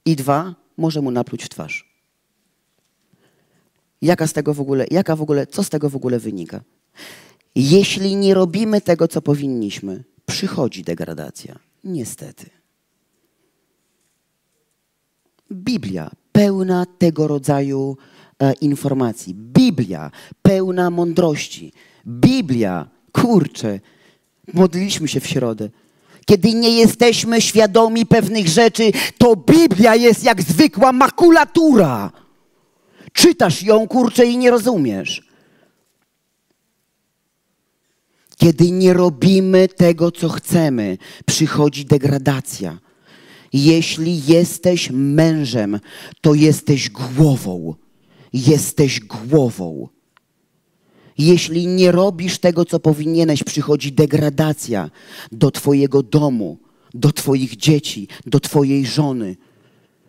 I dwa, może mu napluć w twarz. Jaka z tego w ogóle, jaka w ogóle, co z tego w ogóle wynika? Jeśli nie robimy tego, co powinniśmy, przychodzi degradacja. Niestety. Biblia pełna tego rodzaju e, informacji. Biblia pełna mądrości. Biblia, kurczę, modliliśmy się w środę. Kiedy nie jesteśmy świadomi pewnych rzeczy, to Biblia jest jak zwykła makulatura. Czytasz ją, kurczę, i nie rozumiesz. Kiedy nie robimy tego, co chcemy, przychodzi degradacja. Jeśli jesteś mężem, to jesteś głową. Jesteś głową. Jeśli nie robisz tego, co powinieneś, przychodzi degradacja do Twojego domu, do Twoich dzieci, do Twojej żony.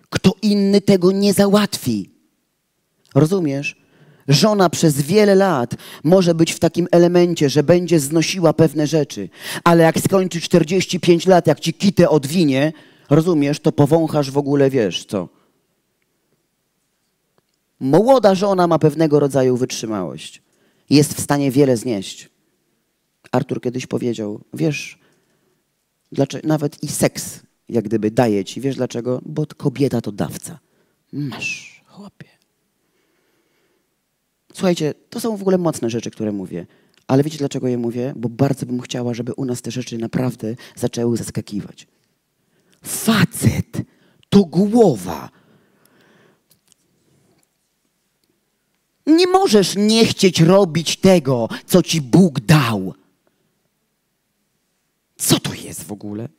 Kto inny tego nie załatwi. Rozumiesz? Żona przez wiele lat może być w takim elemencie, że będzie znosiła pewne rzeczy, ale jak skończy 45 lat, jak ci kitę odwinie, rozumiesz, to powąchasz w ogóle, wiesz co. Młoda żona ma pewnego rodzaju wytrzymałość. Jest w stanie wiele znieść. Artur kiedyś powiedział, wiesz, dlaczego, nawet i seks jak gdyby daje ci, wiesz dlaczego? Bo kobieta to dawca. Masz, chłopie. Słuchajcie, to są w ogóle mocne rzeczy, które mówię. Ale wiecie, dlaczego je mówię? Bo bardzo bym chciała, żeby u nas te rzeczy naprawdę zaczęły zaskakiwać. Facet to głowa. Nie możesz nie chcieć robić tego, co ci Bóg dał. Co to jest w ogóle?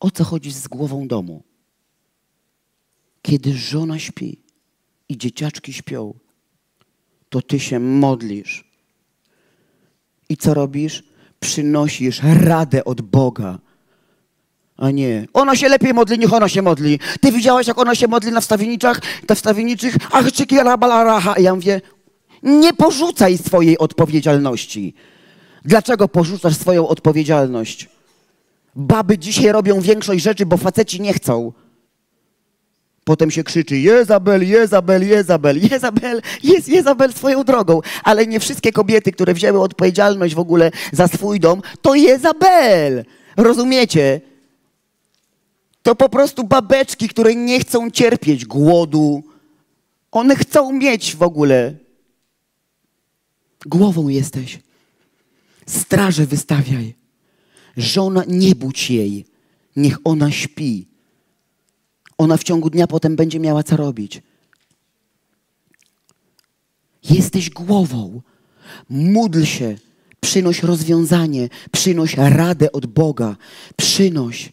O co chodzi z głową domu? Kiedy żona śpi i dzieciaczki śpią, to ty się modlisz i co robisz? Przynosisz radę od Boga. A nie. Ona się lepiej modli, niech ona się modli. Ty widziałaś, jak ona się modli na wstawienniczach, na wstawienniczych? Ach, czykiela balaraha. I ja mówię, nie porzucaj swojej odpowiedzialności. Dlaczego porzucasz swoją odpowiedzialność? Baby dzisiaj robią większość rzeczy, bo faceci nie chcą. Potem się krzyczy Jezabel, Jezabel, Jezabel. Jezabel jest Jezabel swoją drogą, ale nie wszystkie kobiety, które wzięły odpowiedzialność w ogóle za swój dom, to Jezabel. Rozumiecie? To po prostu babeczki, które nie chcą cierpieć głodu. One chcą mieć w ogóle. Głową jesteś. Straże wystawiaj. Żona, nie budź jej. Niech ona śpi ona w ciągu dnia potem będzie miała co robić. Jesteś głową. Módl się, przynoś rozwiązanie, przynoś radę od Boga, przynoś.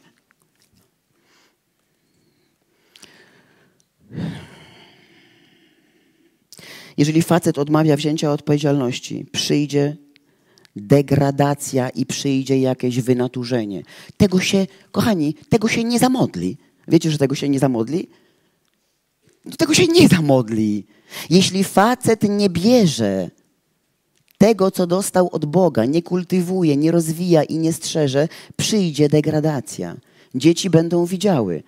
Jeżeli facet odmawia wzięcia odpowiedzialności, przyjdzie degradacja i przyjdzie jakieś wynaturzenie. Tego się, kochani, tego się nie zamodli. Wiecie, że tego się nie zamodli? Do tego się nie zamodli. Jeśli facet nie bierze tego, co dostał od Boga, nie kultywuje, nie rozwija i nie strzeże, przyjdzie degradacja. Dzieci będą widziały.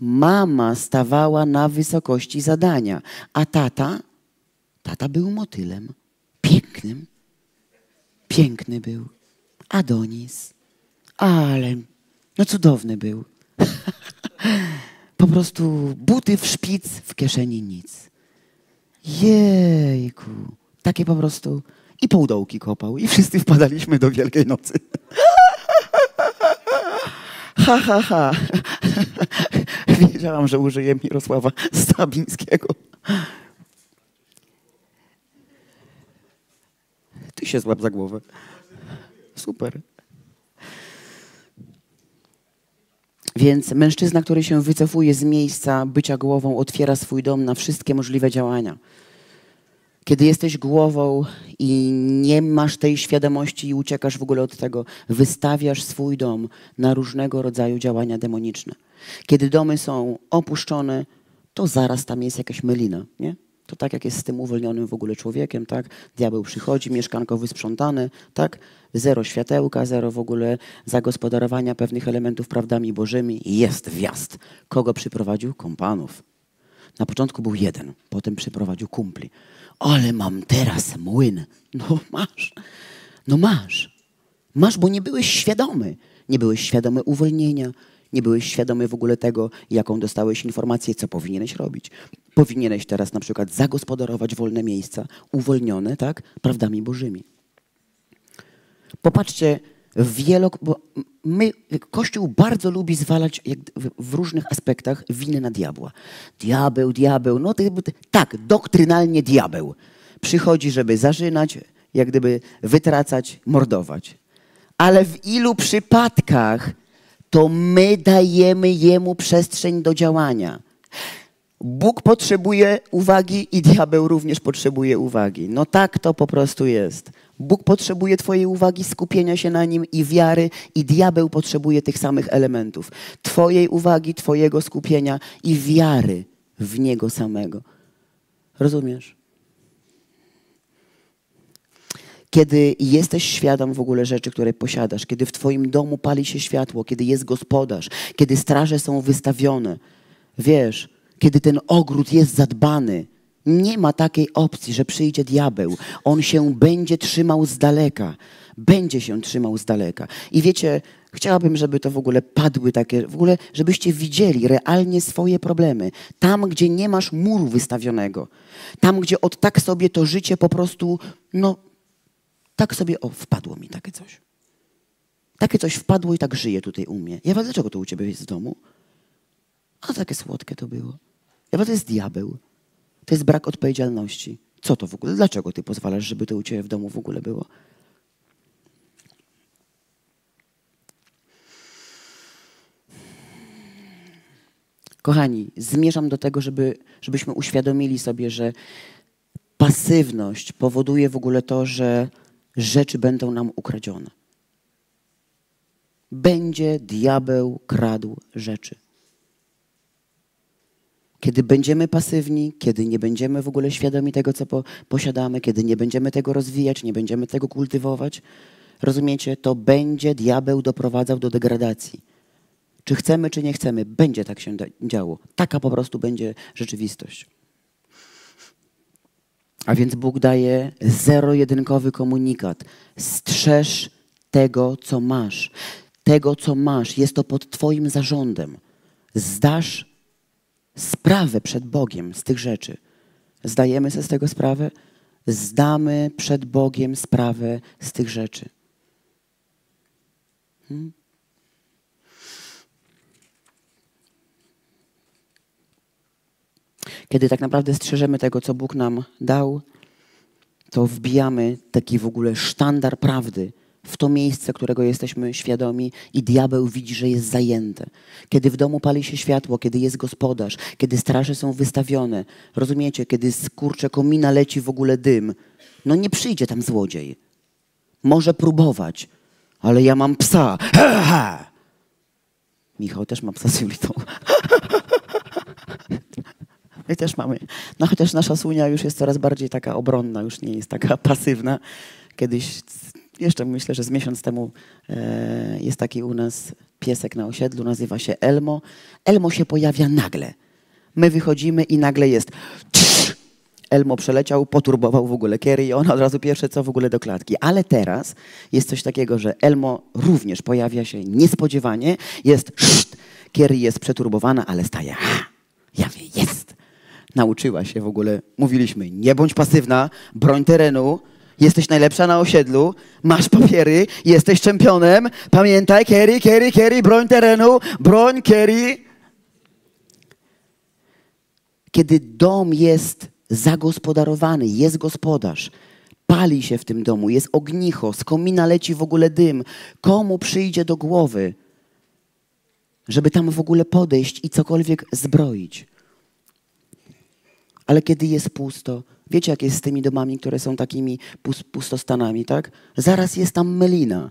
Mama stawała na wysokości zadania, a tata, tata był motylem. Pięknym. Piękny był. Adonis. Ale, no cudowny był. Po prostu buty w szpic, w kieszeni nic. Jejku. Takie po prostu. I półdołki kopał. I wszyscy wpadaliśmy do Wielkiej Nocy. Ha, ha, ha. Wiedziałam, że użyję Mirosława Stabińskiego. się złap za głowę. Super. Więc mężczyzna, który się wycofuje z miejsca bycia głową, otwiera swój dom na wszystkie możliwe działania. Kiedy jesteś głową i nie masz tej świadomości i uciekasz w ogóle od tego, wystawiasz swój dom na różnego rodzaju działania demoniczne. Kiedy domy są opuszczone, to zaraz tam jest jakaś mylina, nie? To tak jak jest z tym uwolnionym w ogóle człowiekiem, tak? Diabeł przychodzi, mieszkanko wysprzątane, tak? Zero światełka, zero w ogóle zagospodarowania pewnych elementów prawdami bożymi. Jest wjazd. Kogo przyprowadził? Kompanów. Na początku był jeden, potem przyprowadził kumpli. Ale mam teraz młyn. No masz. No masz. Masz, bo nie byłeś świadomy. Nie byłeś świadomy uwolnienia, nie byłeś świadomy w ogóle tego, jaką dostałeś informację, co powinieneś robić. Powinieneś teraz na przykład zagospodarować wolne miejsca, uwolnione, tak, prawdami bożymi. Popatrzcie, wielo, bo my, Kościół bardzo lubi zwalać w różnych aspektach winę na diabła. Diabeł, diabeł, no ty, tak, doktrynalnie diabeł. Przychodzi, żeby zażynać, jak gdyby wytracać, mordować. Ale w ilu przypadkach to my dajemy Jemu przestrzeń do działania. Bóg potrzebuje uwagi i diabeł również potrzebuje uwagi. No tak to po prostu jest. Bóg potrzebuje Twojej uwagi, skupienia się na nim i wiary, i diabeł potrzebuje tych samych elementów. Twojej uwagi, Twojego skupienia i wiary w niego samego. Rozumiesz? Kiedy jesteś świadom w ogóle rzeczy, które posiadasz, kiedy w Twoim domu pali się światło, kiedy jest gospodarz, kiedy straże są wystawione, wiesz, kiedy ten ogród jest zadbany, nie ma takiej opcji, że przyjdzie diabeł. On się będzie trzymał z daleka. Będzie się trzymał z daleka. I wiecie, chciałabym, żeby to w ogóle padły takie, w ogóle, żebyście widzieli realnie swoje problemy. Tam, gdzie nie masz muru wystawionego. Tam, gdzie od tak sobie to życie po prostu, no, tak sobie, o, wpadło mi takie coś. Takie coś wpadło i tak żyje tutaj u mnie. Ja wiem, dlaczego to u ciebie jest w domu? A takie słodkie to było. Ja wiem, to jest diabeł. To jest brak odpowiedzialności. Co to w ogóle? Dlaczego ty pozwalasz, żeby to u ciebie w domu w ogóle było? Kochani, zmierzam do tego, żeby, żebyśmy uświadomili sobie, że pasywność powoduje w ogóle to, że rzeczy będą nam ukradzione. Będzie diabeł kradł rzeczy. Kiedy będziemy pasywni, kiedy nie będziemy w ogóle świadomi tego, co po, posiadamy, kiedy nie będziemy tego rozwijać, nie będziemy tego kultywować, rozumiecie, to będzie diabeł doprowadzał do degradacji. Czy chcemy, czy nie chcemy, będzie tak się działo. Taka po prostu będzie rzeczywistość. A więc Bóg daje zero-jedynkowy komunikat. Strzeż tego, co masz. Tego, co masz. Jest to pod Twoim zarządem. Zdasz sprawę przed Bogiem z tych rzeczy. Zdajemy sobie z tego sprawę? Zdamy przed Bogiem sprawę z tych rzeczy. Hmm? Kiedy tak naprawdę strzeżemy tego, co Bóg nam dał, to wbijamy taki w ogóle sztandar prawdy w to miejsce, którego jesteśmy świadomi i diabeł widzi, że jest zajęte. Kiedy w domu pali się światło, kiedy jest gospodarz, kiedy straże są wystawione, rozumiecie, kiedy z kurcze komina leci w ogóle dym, no nie przyjdzie tam złodziej. Może próbować, ale ja mam psa. Ha, ha. Michał też ma psa z Julitą. My też mamy. No chociaż nasza Sunia już jest coraz bardziej taka obronna, już nie jest taka pasywna. Kiedyś, jeszcze myślę, że z miesiąc temu e, jest taki u nas piesek na osiedlu, nazywa się Elmo. Elmo się pojawia nagle. My wychodzimy i nagle jest Elmo przeleciał, poturbował w ogóle Kerry i ona od razu pierwsze co w ogóle do klatki. Ale teraz jest coś takiego, że Elmo również pojawia się niespodziewanie, jest szt, Kerry jest przeturbowana, ale staje ha, ja wie, jest nauczyła się w ogóle. Mówiliśmy, nie bądź pasywna, broń terenu, jesteś najlepsza na osiedlu, masz papiery, jesteś czempionem, pamiętaj, Kerry, Kerry, Kerry, broń terenu, broń Kerry. Kiedy dom jest zagospodarowany, jest gospodarz, Pali się w tym domu, jest ognicho, z komina leci w ogóle dym. Komu przyjdzie do głowy, żeby tam w ogóle podejść i cokolwiek zbroić? Ale kiedy jest pusto, wiecie jak jest z tymi domami, które są takimi pustostanami, tak? Zaraz jest tam melina.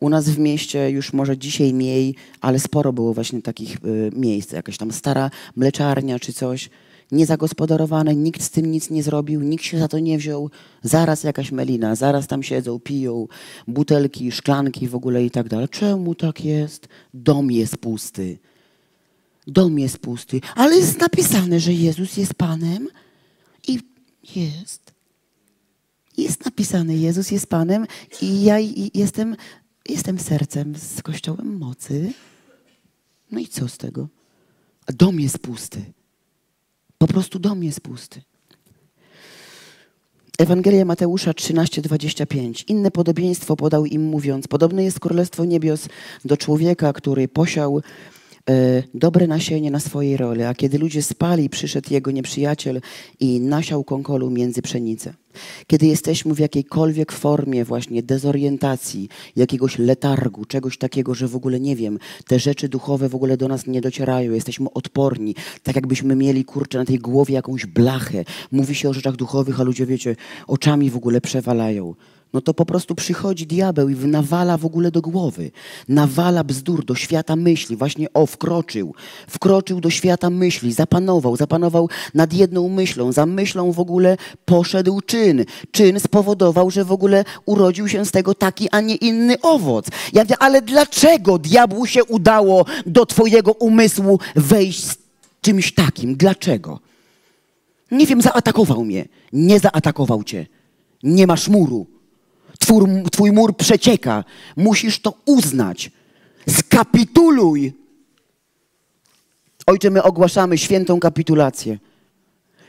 U nas w mieście już może dzisiaj mniej, ale sporo było właśnie takich y, miejsc, jakaś tam stara mleczarnia czy coś niezagospodarowane, nikt z tym nic nie zrobił, nikt się za to nie wziął. Zaraz jakaś melina, zaraz tam siedzą, piją butelki, szklanki w ogóle i tak dalej. Czemu tak jest? Dom jest pusty. Dom jest pusty, ale jest napisane, że Jezus jest Panem i jest. Jest napisane, Jezus jest Panem i ja jestem, jestem sercem z Kościołem mocy. No i co z tego? A dom jest pusty. Po prostu dom jest pusty. Ewangelia Mateusza 13:25. Inne podobieństwo podał im mówiąc: Podobne jest królestwo niebios do człowieka, który posiał dobre nasienie na swojej roli, a kiedy ludzie spali, przyszedł jego nieprzyjaciel i nasiał konkolu między pszenicę. Kiedy jesteśmy w jakiejkolwiek formie właśnie dezorientacji, jakiegoś letargu, czegoś takiego, że w ogóle nie wiem, te rzeczy duchowe w ogóle do nas nie docierają, jesteśmy odporni, tak jakbyśmy mieli kurczę na tej głowie jakąś blachę. Mówi się o rzeczach duchowych, a ludzie wiecie, oczami w ogóle przewalają no to po prostu przychodzi diabeł i nawala w ogóle do głowy. Nawala bzdur do świata myśli. Właśnie o, wkroczył. Wkroczył do świata myśli, zapanował, zapanował nad jedną myślą. Za myślą w ogóle poszedł czyn. Czyn spowodował, że w ogóle urodził się z tego taki, a nie inny owoc. Ja mówię, ale dlaczego diabłu się udało do twojego umysłu wejść z czymś takim? Dlaczego? Nie wiem, zaatakował mnie. Nie zaatakował cię. Nie masz muru Twój, twój mur przecieka. Musisz to uznać. Skapituluj. Ojcze, my ogłaszamy świętą kapitulację.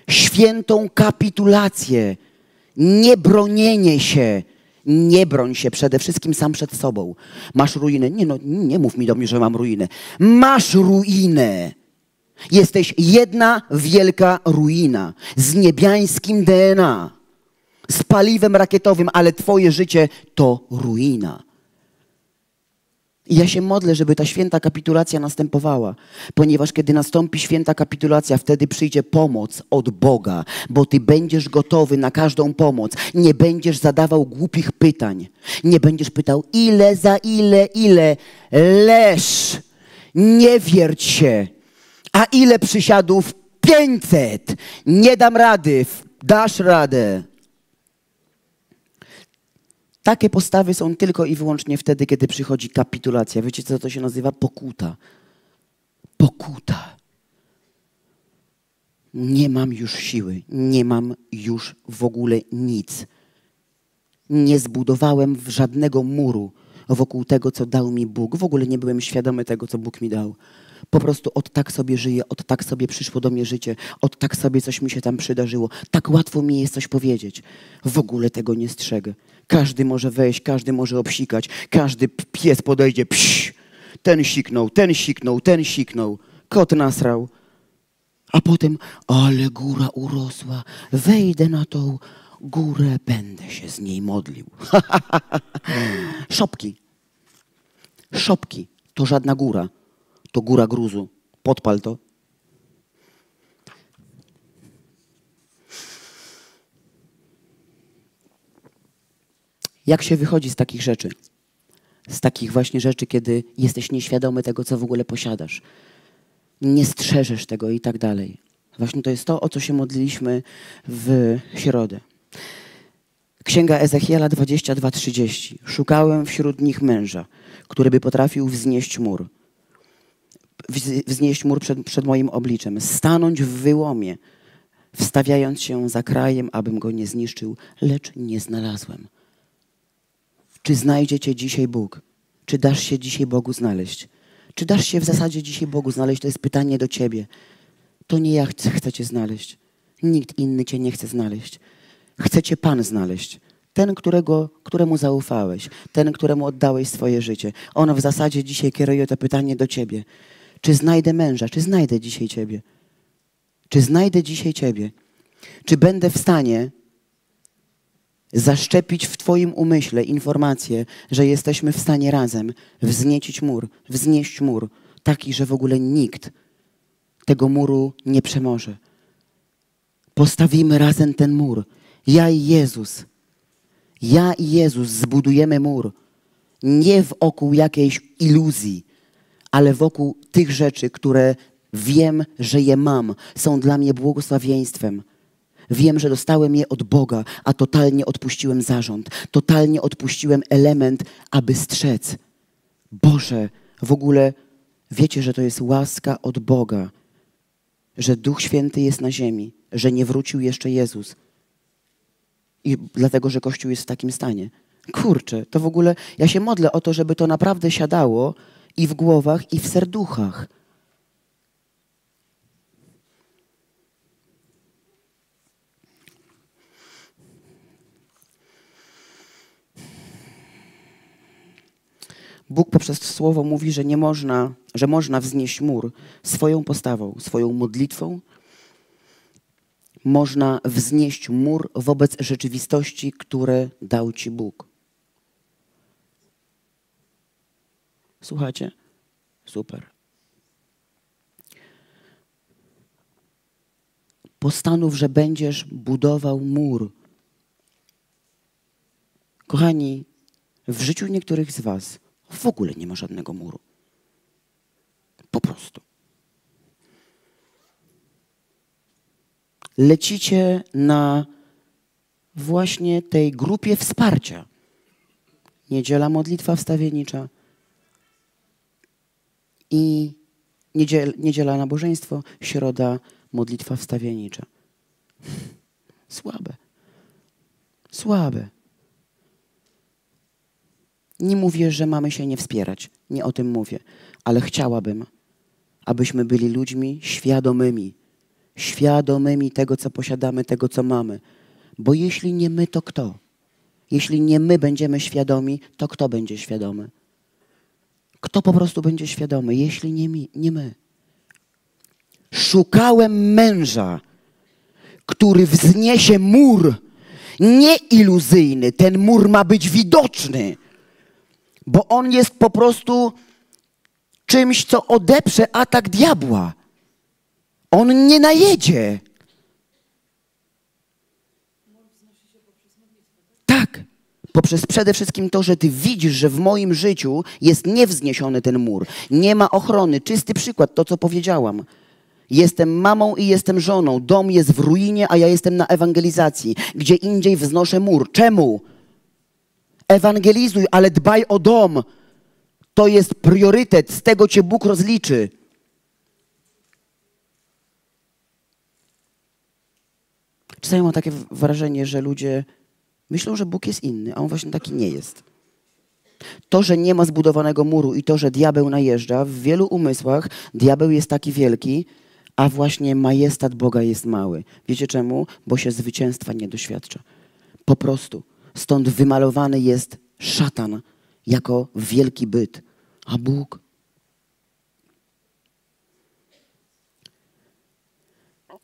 Świętą kapitulację. Nie bronienie się. Nie broń się przede wszystkim sam przed sobą. Masz ruinę. Nie, no, nie mów mi do mnie, że mam ruinę. Masz ruinę. Jesteś jedna wielka ruina z niebiańskim DNA z paliwem rakietowym, ale Twoje życie to ruina. I ja się modlę, żeby ta święta kapitulacja następowała, ponieważ kiedy nastąpi święta kapitulacja, wtedy przyjdzie pomoc od Boga, bo Ty będziesz gotowy na każdą pomoc. Nie będziesz zadawał głupich pytań. Nie będziesz pytał, ile za ile, ile. Leż, nie wierć się. A ile przysiadów? 500. Nie dam rady. Dasz radę. Takie postawy są tylko i wyłącznie wtedy, kiedy przychodzi kapitulacja. Wiecie, co to się nazywa? Pokuta. Pokuta. Nie mam już siły, nie mam już w ogóle nic. Nie zbudowałem żadnego muru wokół tego, co dał mi Bóg. W ogóle nie byłem świadomy tego, co Bóg mi dał. Po prostu od tak sobie żyję, od tak sobie przyszło do mnie życie, od tak sobie coś mi się tam przydarzyło. Tak łatwo mi jest coś powiedzieć. W ogóle tego nie strzegę. Każdy może wejść, każdy może obsikać, każdy pies podejdzie, psz, ten siknął, ten siknął, ten siknął, kot nasrał. A potem, ale góra urosła, wejdę na tą górę, będę się z niej modlił. Szopki. Szopki to żadna góra, to góra gruzu. Podpal to. Jak się wychodzi z takich rzeczy? Z takich właśnie rzeczy, kiedy jesteś nieświadomy tego, co w ogóle posiadasz. Nie strzeżesz tego i tak dalej. Właśnie to jest to, o co się modliliśmy w środę. Księga Ezechiela 22:30. Szukałem wśród nich męża, który by potrafił wznieść mur. Wznieść mur przed, przed moim obliczem, stanąć w wyłomie, wstawiając się za krajem, abym go nie zniszczył, lecz nie znalazłem. Czy znajdzie cię dzisiaj Bóg? Czy dasz się dzisiaj Bogu znaleźć? Czy dasz się w zasadzie dzisiaj Bogu znaleźć? To jest pytanie do ciebie. To nie ja chcę cię znaleźć. Nikt inny cię nie chce znaleźć. Chce cię Pan znaleźć. Ten, którego, któremu zaufałeś. Ten, któremu oddałeś swoje życie. On w zasadzie dzisiaj kieruje to pytanie do ciebie. Czy znajdę męża? Czy znajdę dzisiaj ciebie? Czy znajdę dzisiaj ciebie? Czy będę w stanie zaszczepić w Twoim umyśle informację, że jesteśmy w stanie razem wzniecić mur, wznieść mur, taki, że w ogóle nikt tego muru nie przemoże. Postawimy razem ten mur. Ja i Jezus. Ja i Jezus zbudujemy mur. Nie wokół jakiejś iluzji, ale wokół tych rzeczy, które wiem, że je mam, są dla mnie błogosławieństwem. Wiem, że dostałem je od Boga, a totalnie odpuściłem zarząd. Totalnie odpuściłem element, aby strzec. Boże, w ogóle wiecie, że to jest łaska od Boga, że Duch Święty jest na ziemi, że nie wrócił jeszcze Jezus. I dlatego, że Kościół jest w takim stanie. Kurczę, to w ogóle ja się modlę o to, żeby to naprawdę siadało i w głowach, i w serduchach. Bóg poprzez słowo mówi, że nie można, że można wznieść mur swoją postawą, swoją modlitwą. Można wznieść mur wobec rzeczywistości, które dał ci Bóg. Słuchacie? Super. Postanów, że będziesz budował mur. Kochani, w życiu niektórych z Was w ogóle nie ma żadnego muru. Po prostu. Lecicie na właśnie tej grupie wsparcia. Niedziela modlitwa wstawiennicza i niedziel, niedziela nabożeństwo, środa modlitwa wstawiennicza. Słabe. Słabe. Nie mówię, że mamy się nie wspierać. Nie o tym mówię. Ale chciałabym, abyśmy byli ludźmi świadomymi. Świadomymi tego, co posiadamy, tego, co mamy. Bo jeśli nie my, to kto? Jeśli nie my będziemy świadomi, to kto będzie świadomy? Kto po prostu będzie świadomy, jeśli nie, mi, nie my? Szukałem męża, który wzniesie mur, nie iluzyjny. Ten mur ma być widoczny bo on jest po prostu czymś, co odeprze atak diabła. On nie najedzie. Tak. Poprzez przede wszystkim to, że ty widzisz, że w moim życiu jest niewzniesiony ten mur. Nie ma ochrony. Czysty przykład, to co powiedziałam. Jestem mamą i jestem żoną. Dom jest w ruinie, a ja jestem na ewangelizacji. Gdzie indziej wznoszę mur. Czemu? Ewangelizuj, ale dbaj o dom. To jest priorytet, z tego cię Bóg rozliczy. Czasami mam takie wrażenie, że ludzie myślą, że Bóg jest inny, a on właśnie taki nie jest. To, że nie ma zbudowanego muru i to, że diabeł najeżdża, w wielu umysłach diabeł jest taki wielki, a właśnie majestat Boga jest mały. Wiecie czemu? Bo się zwycięstwa nie doświadcza. Po prostu. Stąd wymalowany jest szatan jako wielki byt, a Bóg.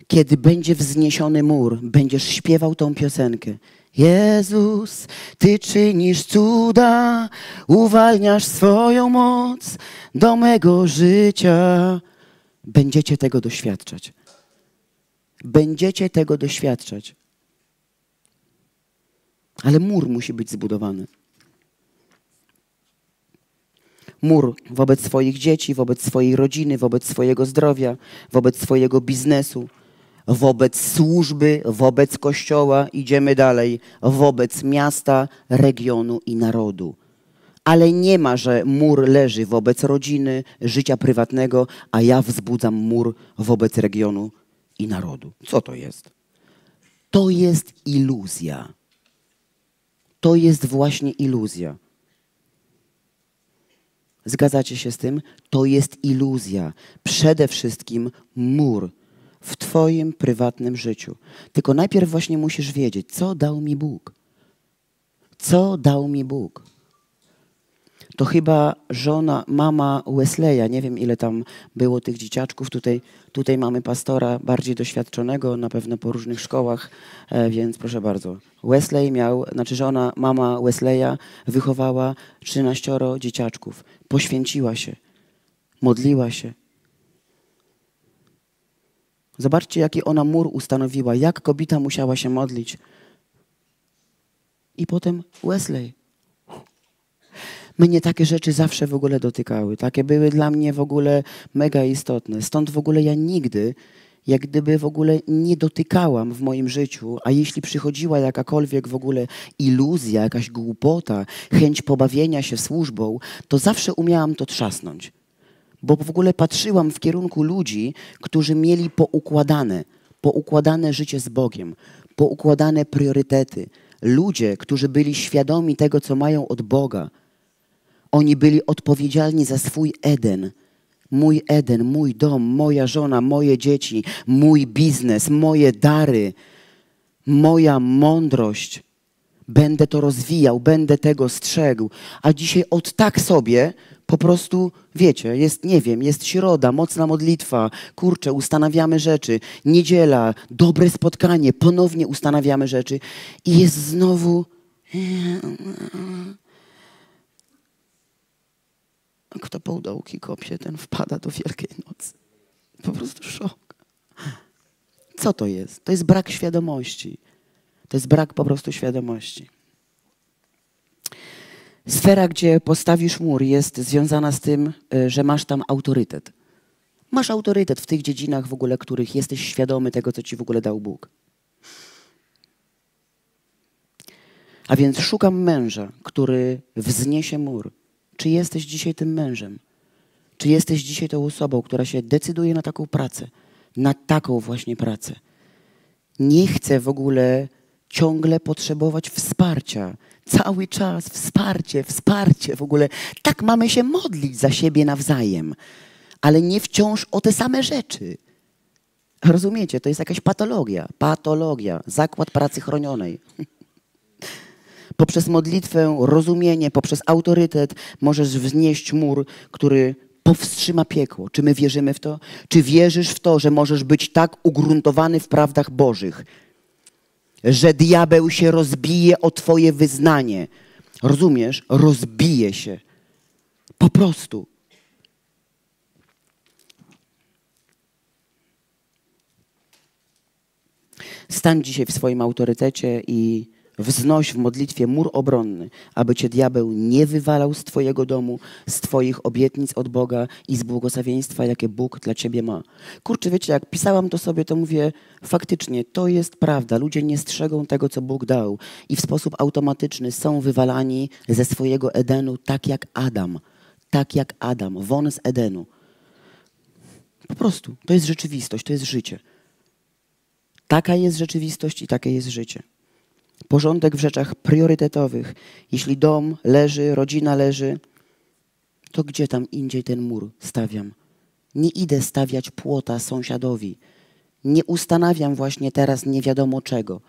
Kiedy będzie wzniesiony mur, będziesz śpiewał tą piosenkę. Jezus, Ty czynisz cuda, uwalniasz swoją moc do mego życia. Będziecie tego doświadczać. Będziecie tego doświadczać. Ale mur musi być zbudowany. Mur wobec swoich dzieci, wobec swojej rodziny, wobec swojego zdrowia, wobec swojego biznesu, wobec służby, wobec kościoła, idziemy dalej, wobec miasta, regionu i narodu. Ale nie ma, że mur leży wobec rodziny, życia prywatnego, a ja wzbudzam mur wobec regionu i narodu. Co to jest? To jest iluzja to jest właśnie iluzja. Zgadzacie się z tym? To jest iluzja. Przede wszystkim mur w Twoim prywatnym życiu. Tylko najpierw właśnie musisz wiedzieć, co dał mi Bóg. Co dał mi Bóg? To chyba żona, mama Wesleya, nie wiem ile tam było tych dzieciaczków, tutaj, tutaj mamy pastora bardziej doświadczonego, na pewno po różnych szkołach, e, więc proszę bardzo. Wesley miał, znaczy żona, mama Wesleya wychowała 13 dzieciaczków, poświęciła się, modliła się. Zobaczcie, jaki ona mur ustanowiła, jak kobieta musiała się modlić. I potem Wesley mnie takie rzeczy zawsze w ogóle dotykały. Takie były dla mnie w ogóle mega istotne. Stąd w ogóle ja nigdy, jak gdyby w ogóle nie dotykałam w moim życiu, a jeśli przychodziła jakakolwiek w ogóle iluzja, jakaś głupota, chęć pobawienia się służbą, to zawsze umiałam to trzasnąć. Bo w ogóle patrzyłam w kierunku ludzi, którzy mieli poukładane, poukładane życie z Bogiem, poukładane priorytety. Ludzie, którzy byli świadomi tego, co mają od Boga, oni byli odpowiedzialni za swój Eden. Mój Eden, mój dom, moja żona, moje dzieci, mój biznes, moje dary, moja mądrość. Będę to rozwijał, będę tego strzegł. A dzisiaj od tak sobie po prostu, wiecie, jest, nie wiem, jest środa, mocna modlitwa, kurczę, ustanawiamy rzeczy, niedziela, dobre spotkanie, ponownie ustanawiamy rzeczy i jest znowu kto po dołki kopie, ten wpada do Wielkiej Nocy. Po prostu szok. Co to jest? To jest brak świadomości. To jest brak po prostu świadomości. Sfera, gdzie postawisz mur, jest związana z tym, e, że masz tam autorytet. Masz autorytet w tych dziedzinach w ogóle, których jesteś świadomy tego, co ci w ogóle dał Bóg. A więc szukam męża, który wzniesie mur, czy jesteś dzisiaj tym mężem? Czy jesteś dzisiaj tą osobą, która się decyduje na taką pracę? Na taką właśnie pracę. Nie chcę w ogóle ciągle potrzebować wsparcia. Cały czas wsparcie, wsparcie w ogóle. Tak mamy się modlić za siebie nawzajem, ale nie wciąż o te same rzeczy. Rozumiecie? To jest jakaś patologia. Patologia. Zakład pracy chronionej. Poprzez modlitwę, rozumienie, poprzez autorytet możesz wznieść mur, który powstrzyma piekło. Czy my wierzymy w to? Czy wierzysz w to, że możesz być tak ugruntowany w prawdach Bożych, że diabeł się rozbije o Twoje wyznanie? Rozumiesz? Rozbije się. Po prostu. Stań dzisiaj w swoim autorytecie i Wznoś w modlitwie mur obronny, aby cię diabeł nie wywalał z twojego domu, z twoich obietnic od Boga i z błogosławieństwa, jakie Bóg dla ciebie ma. Kurczę, wiecie, jak pisałam to sobie, to mówię, faktycznie, to jest prawda. Ludzie nie strzegą tego, co Bóg dał i w sposób automatyczny są wywalani ze swojego Edenu, tak jak Adam. Tak jak Adam, won z Edenu. Po prostu, to jest rzeczywistość, to jest życie. Taka jest rzeczywistość i takie jest życie porządek w rzeczach priorytetowych. Jeśli dom leży, rodzina leży, to gdzie tam indziej ten mur stawiam? Nie idę stawiać płota sąsiadowi. Nie ustanawiam właśnie teraz nie wiadomo czego.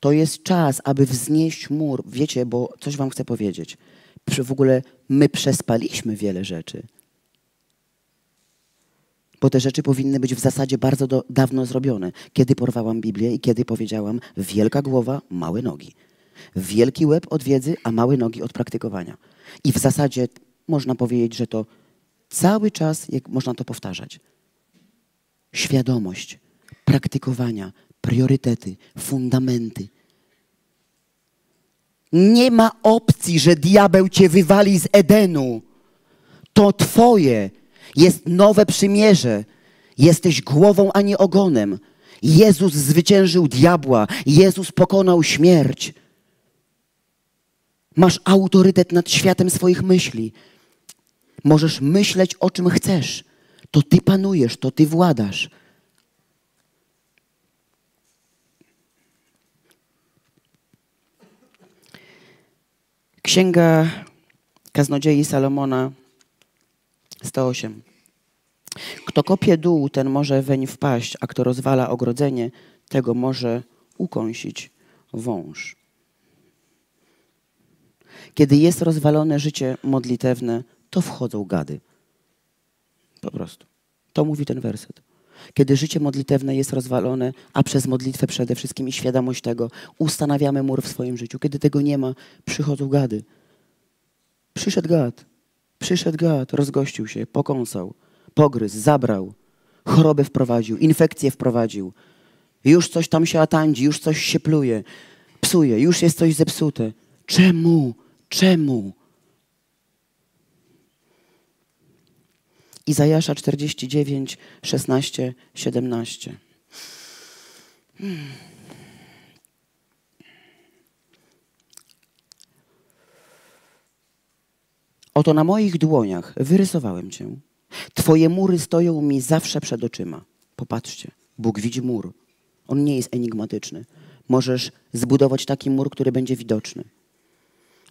To jest czas, aby wznieść mur. Wiecie, bo coś wam chcę powiedzieć. W ogóle my przespaliśmy wiele rzeczy bo te rzeczy powinny być w zasadzie bardzo do, dawno zrobione. Kiedy porwałam Biblię i kiedy powiedziałam wielka głowa, małe nogi. Wielki łeb od wiedzy, a małe nogi od praktykowania. I w zasadzie można powiedzieć, że to cały czas, jak można to powtarzać. Świadomość, praktykowania, priorytety, fundamenty. Nie ma opcji, że diabeł cię wywali z Edenu. To twoje, jest nowe przymierze. Jesteś głową, a nie ogonem. Jezus zwyciężył diabła. Jezus pokonał śmierć. Masz autorytet nad światem swoich myśli. Możesz myśleć o czym chcesz. To ty panujesz, to ty władasz. Księga Kaznodziei Salomona 108. Kto kopie dół, ten może weń wpaść, a kto rozwala ogrodzenie, tego może ukąsić wąż. Kiedy jest rozwalone życie modlitewne, to wchodzą gady. Po prostu. To mówi ten werset. Kiedy życie modlitewne jest rozwalone, a przez modlitwę przede wszystkim i świadomość tego, ustanawiamy mur w swoim życiu. Kiedy tego nie ma, przychodzą gady. Przyszedł gad. Przyszedł gad, rozgościł się, pokąsał, pogryzł, zabrał, chorobę wprowadził, infekcję wprowadził. Już coś tam się atandzi, już coś się pluje, psuje, już jest coś zepsute. Czemu? Czemu? Izajasza 49, 16, 17. Hmm. Oto na moich dłoniach wyrysowałem Cię. Twoje mury stoją mi zawsze przed oczyma. Popatrzcie, Bóg widzi mur. On nie jest enigmatyczny. Możesz zbudować taki mur, który będzie widoczny.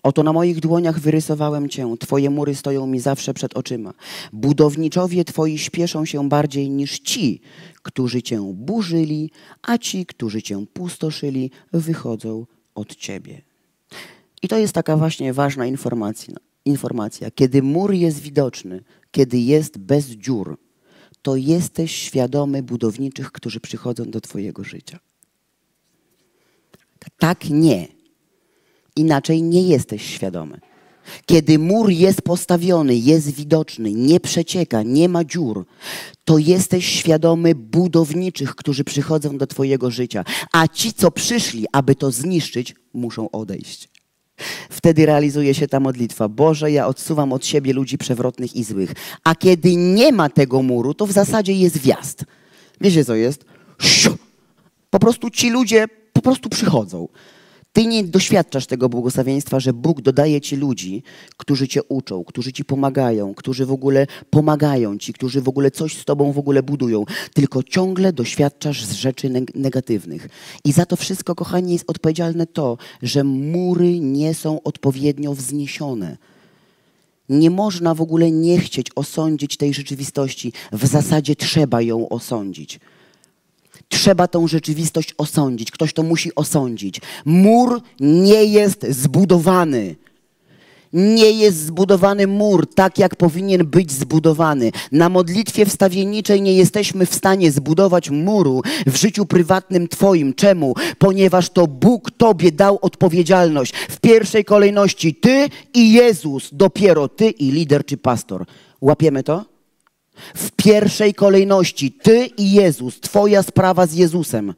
Oto na moich dłoniach wyrysowałem Cię, Twoje mury stoją mi zawsze przed oczyma. Budowniczowie Twoi śpieszą się bardziej niż ci, którzy Cię burzyli, a ci, którzy Cię pustoszyli, wychodzą od Ciebie. I to jest taka właśnie ważna informacja. Informacja. Kiedy mur jest widoczny, kiedy jest bez dziur, to jesteś świadomy budowniczych, którzy przychodzą do Twojego życia. Tak nie. Inaczej nie jesteś świadomy. Kiedy mur jest postawiony, jest widoczny, nie przecieka, nie ma dziur, to jesteś świadomy budowniczych, którzy przychodzą do Twojego życia. A ci, co przyszli, aby to zniszczyć, muszą odejść. Wtedy realizuje się ta modlitwa. Boże, ja odsuwam od siebie ludzi przewrotnych i złych. A kiedy nie ma tego muru, to w zasadzie jest wjazd. Wiecie co jest? Po prostu ci ludzie po prostu przychodzą. Ty nie doświadczasz tego błogosławieństwa, że Bóg dodaje ci ludzi, którzy cię uczą, którzy ci pomagają, którzy w ogóle pomagają ci, którzy w ogóle coś z tobą w ogóle budują, tylko ciągle doświadczasz z rzeczy negatywnych. I za to wszystko, kochani, jest odpowiedzialne to, że mury nie są odpowiednio wzniesione. Nie można w ogóle nie chcieć osądzić tej rzeczywistości. W zasadzie trzeba ją osądzić. Trzeba tą rzeczywistość osądzić. Ktoś to musi osądzić. Mur nie jest zbudowany. Nie jest zbudowany mur tak, jak powinien być zbudowany. Na modlitwie wstawienniczej nie jesteśmy w stanie zbudować muru w życiu prywatnym Twoim. Czemu? Ponieważ to Bóg Tobie dał odpowiedzialność. W pierwszej kolejności Ty i Jezus, dopiero Ty i lider czy pastor. Łapiemy to? W pierwszej kolejności Ty i Jezus, Twoja sprawa z Jezusem.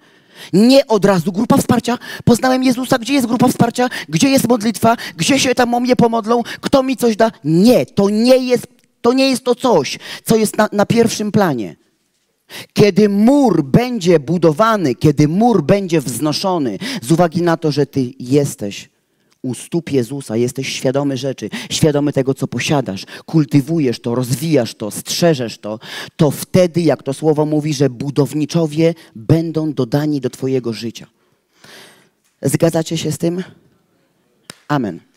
Nie od razu grupa wsparcia. Poznałem Jezusa, gdzie jest grupa wsparcia, gdzie jest modlitwa, gdzie się tam o mnie pomodlą, kto mi coś da. Nie, to nie jest to, nie jest to coś, co jest na, na pierwszym planie. Kiedy mur będzie budowany, kiedy mur będzie wznoszony, z uwagi na to, że Ty jesteś u stóp Jezusa, jesteś świadomy rzeczy, świadomy tego, co posiadasz, kultywujesz to, rozwijasz to, strzeżesz to, to wtedy, jak to słowo mówi, że budowniczowie będą dodani do Twojego życia. Zgadzacie się z tym? Amen.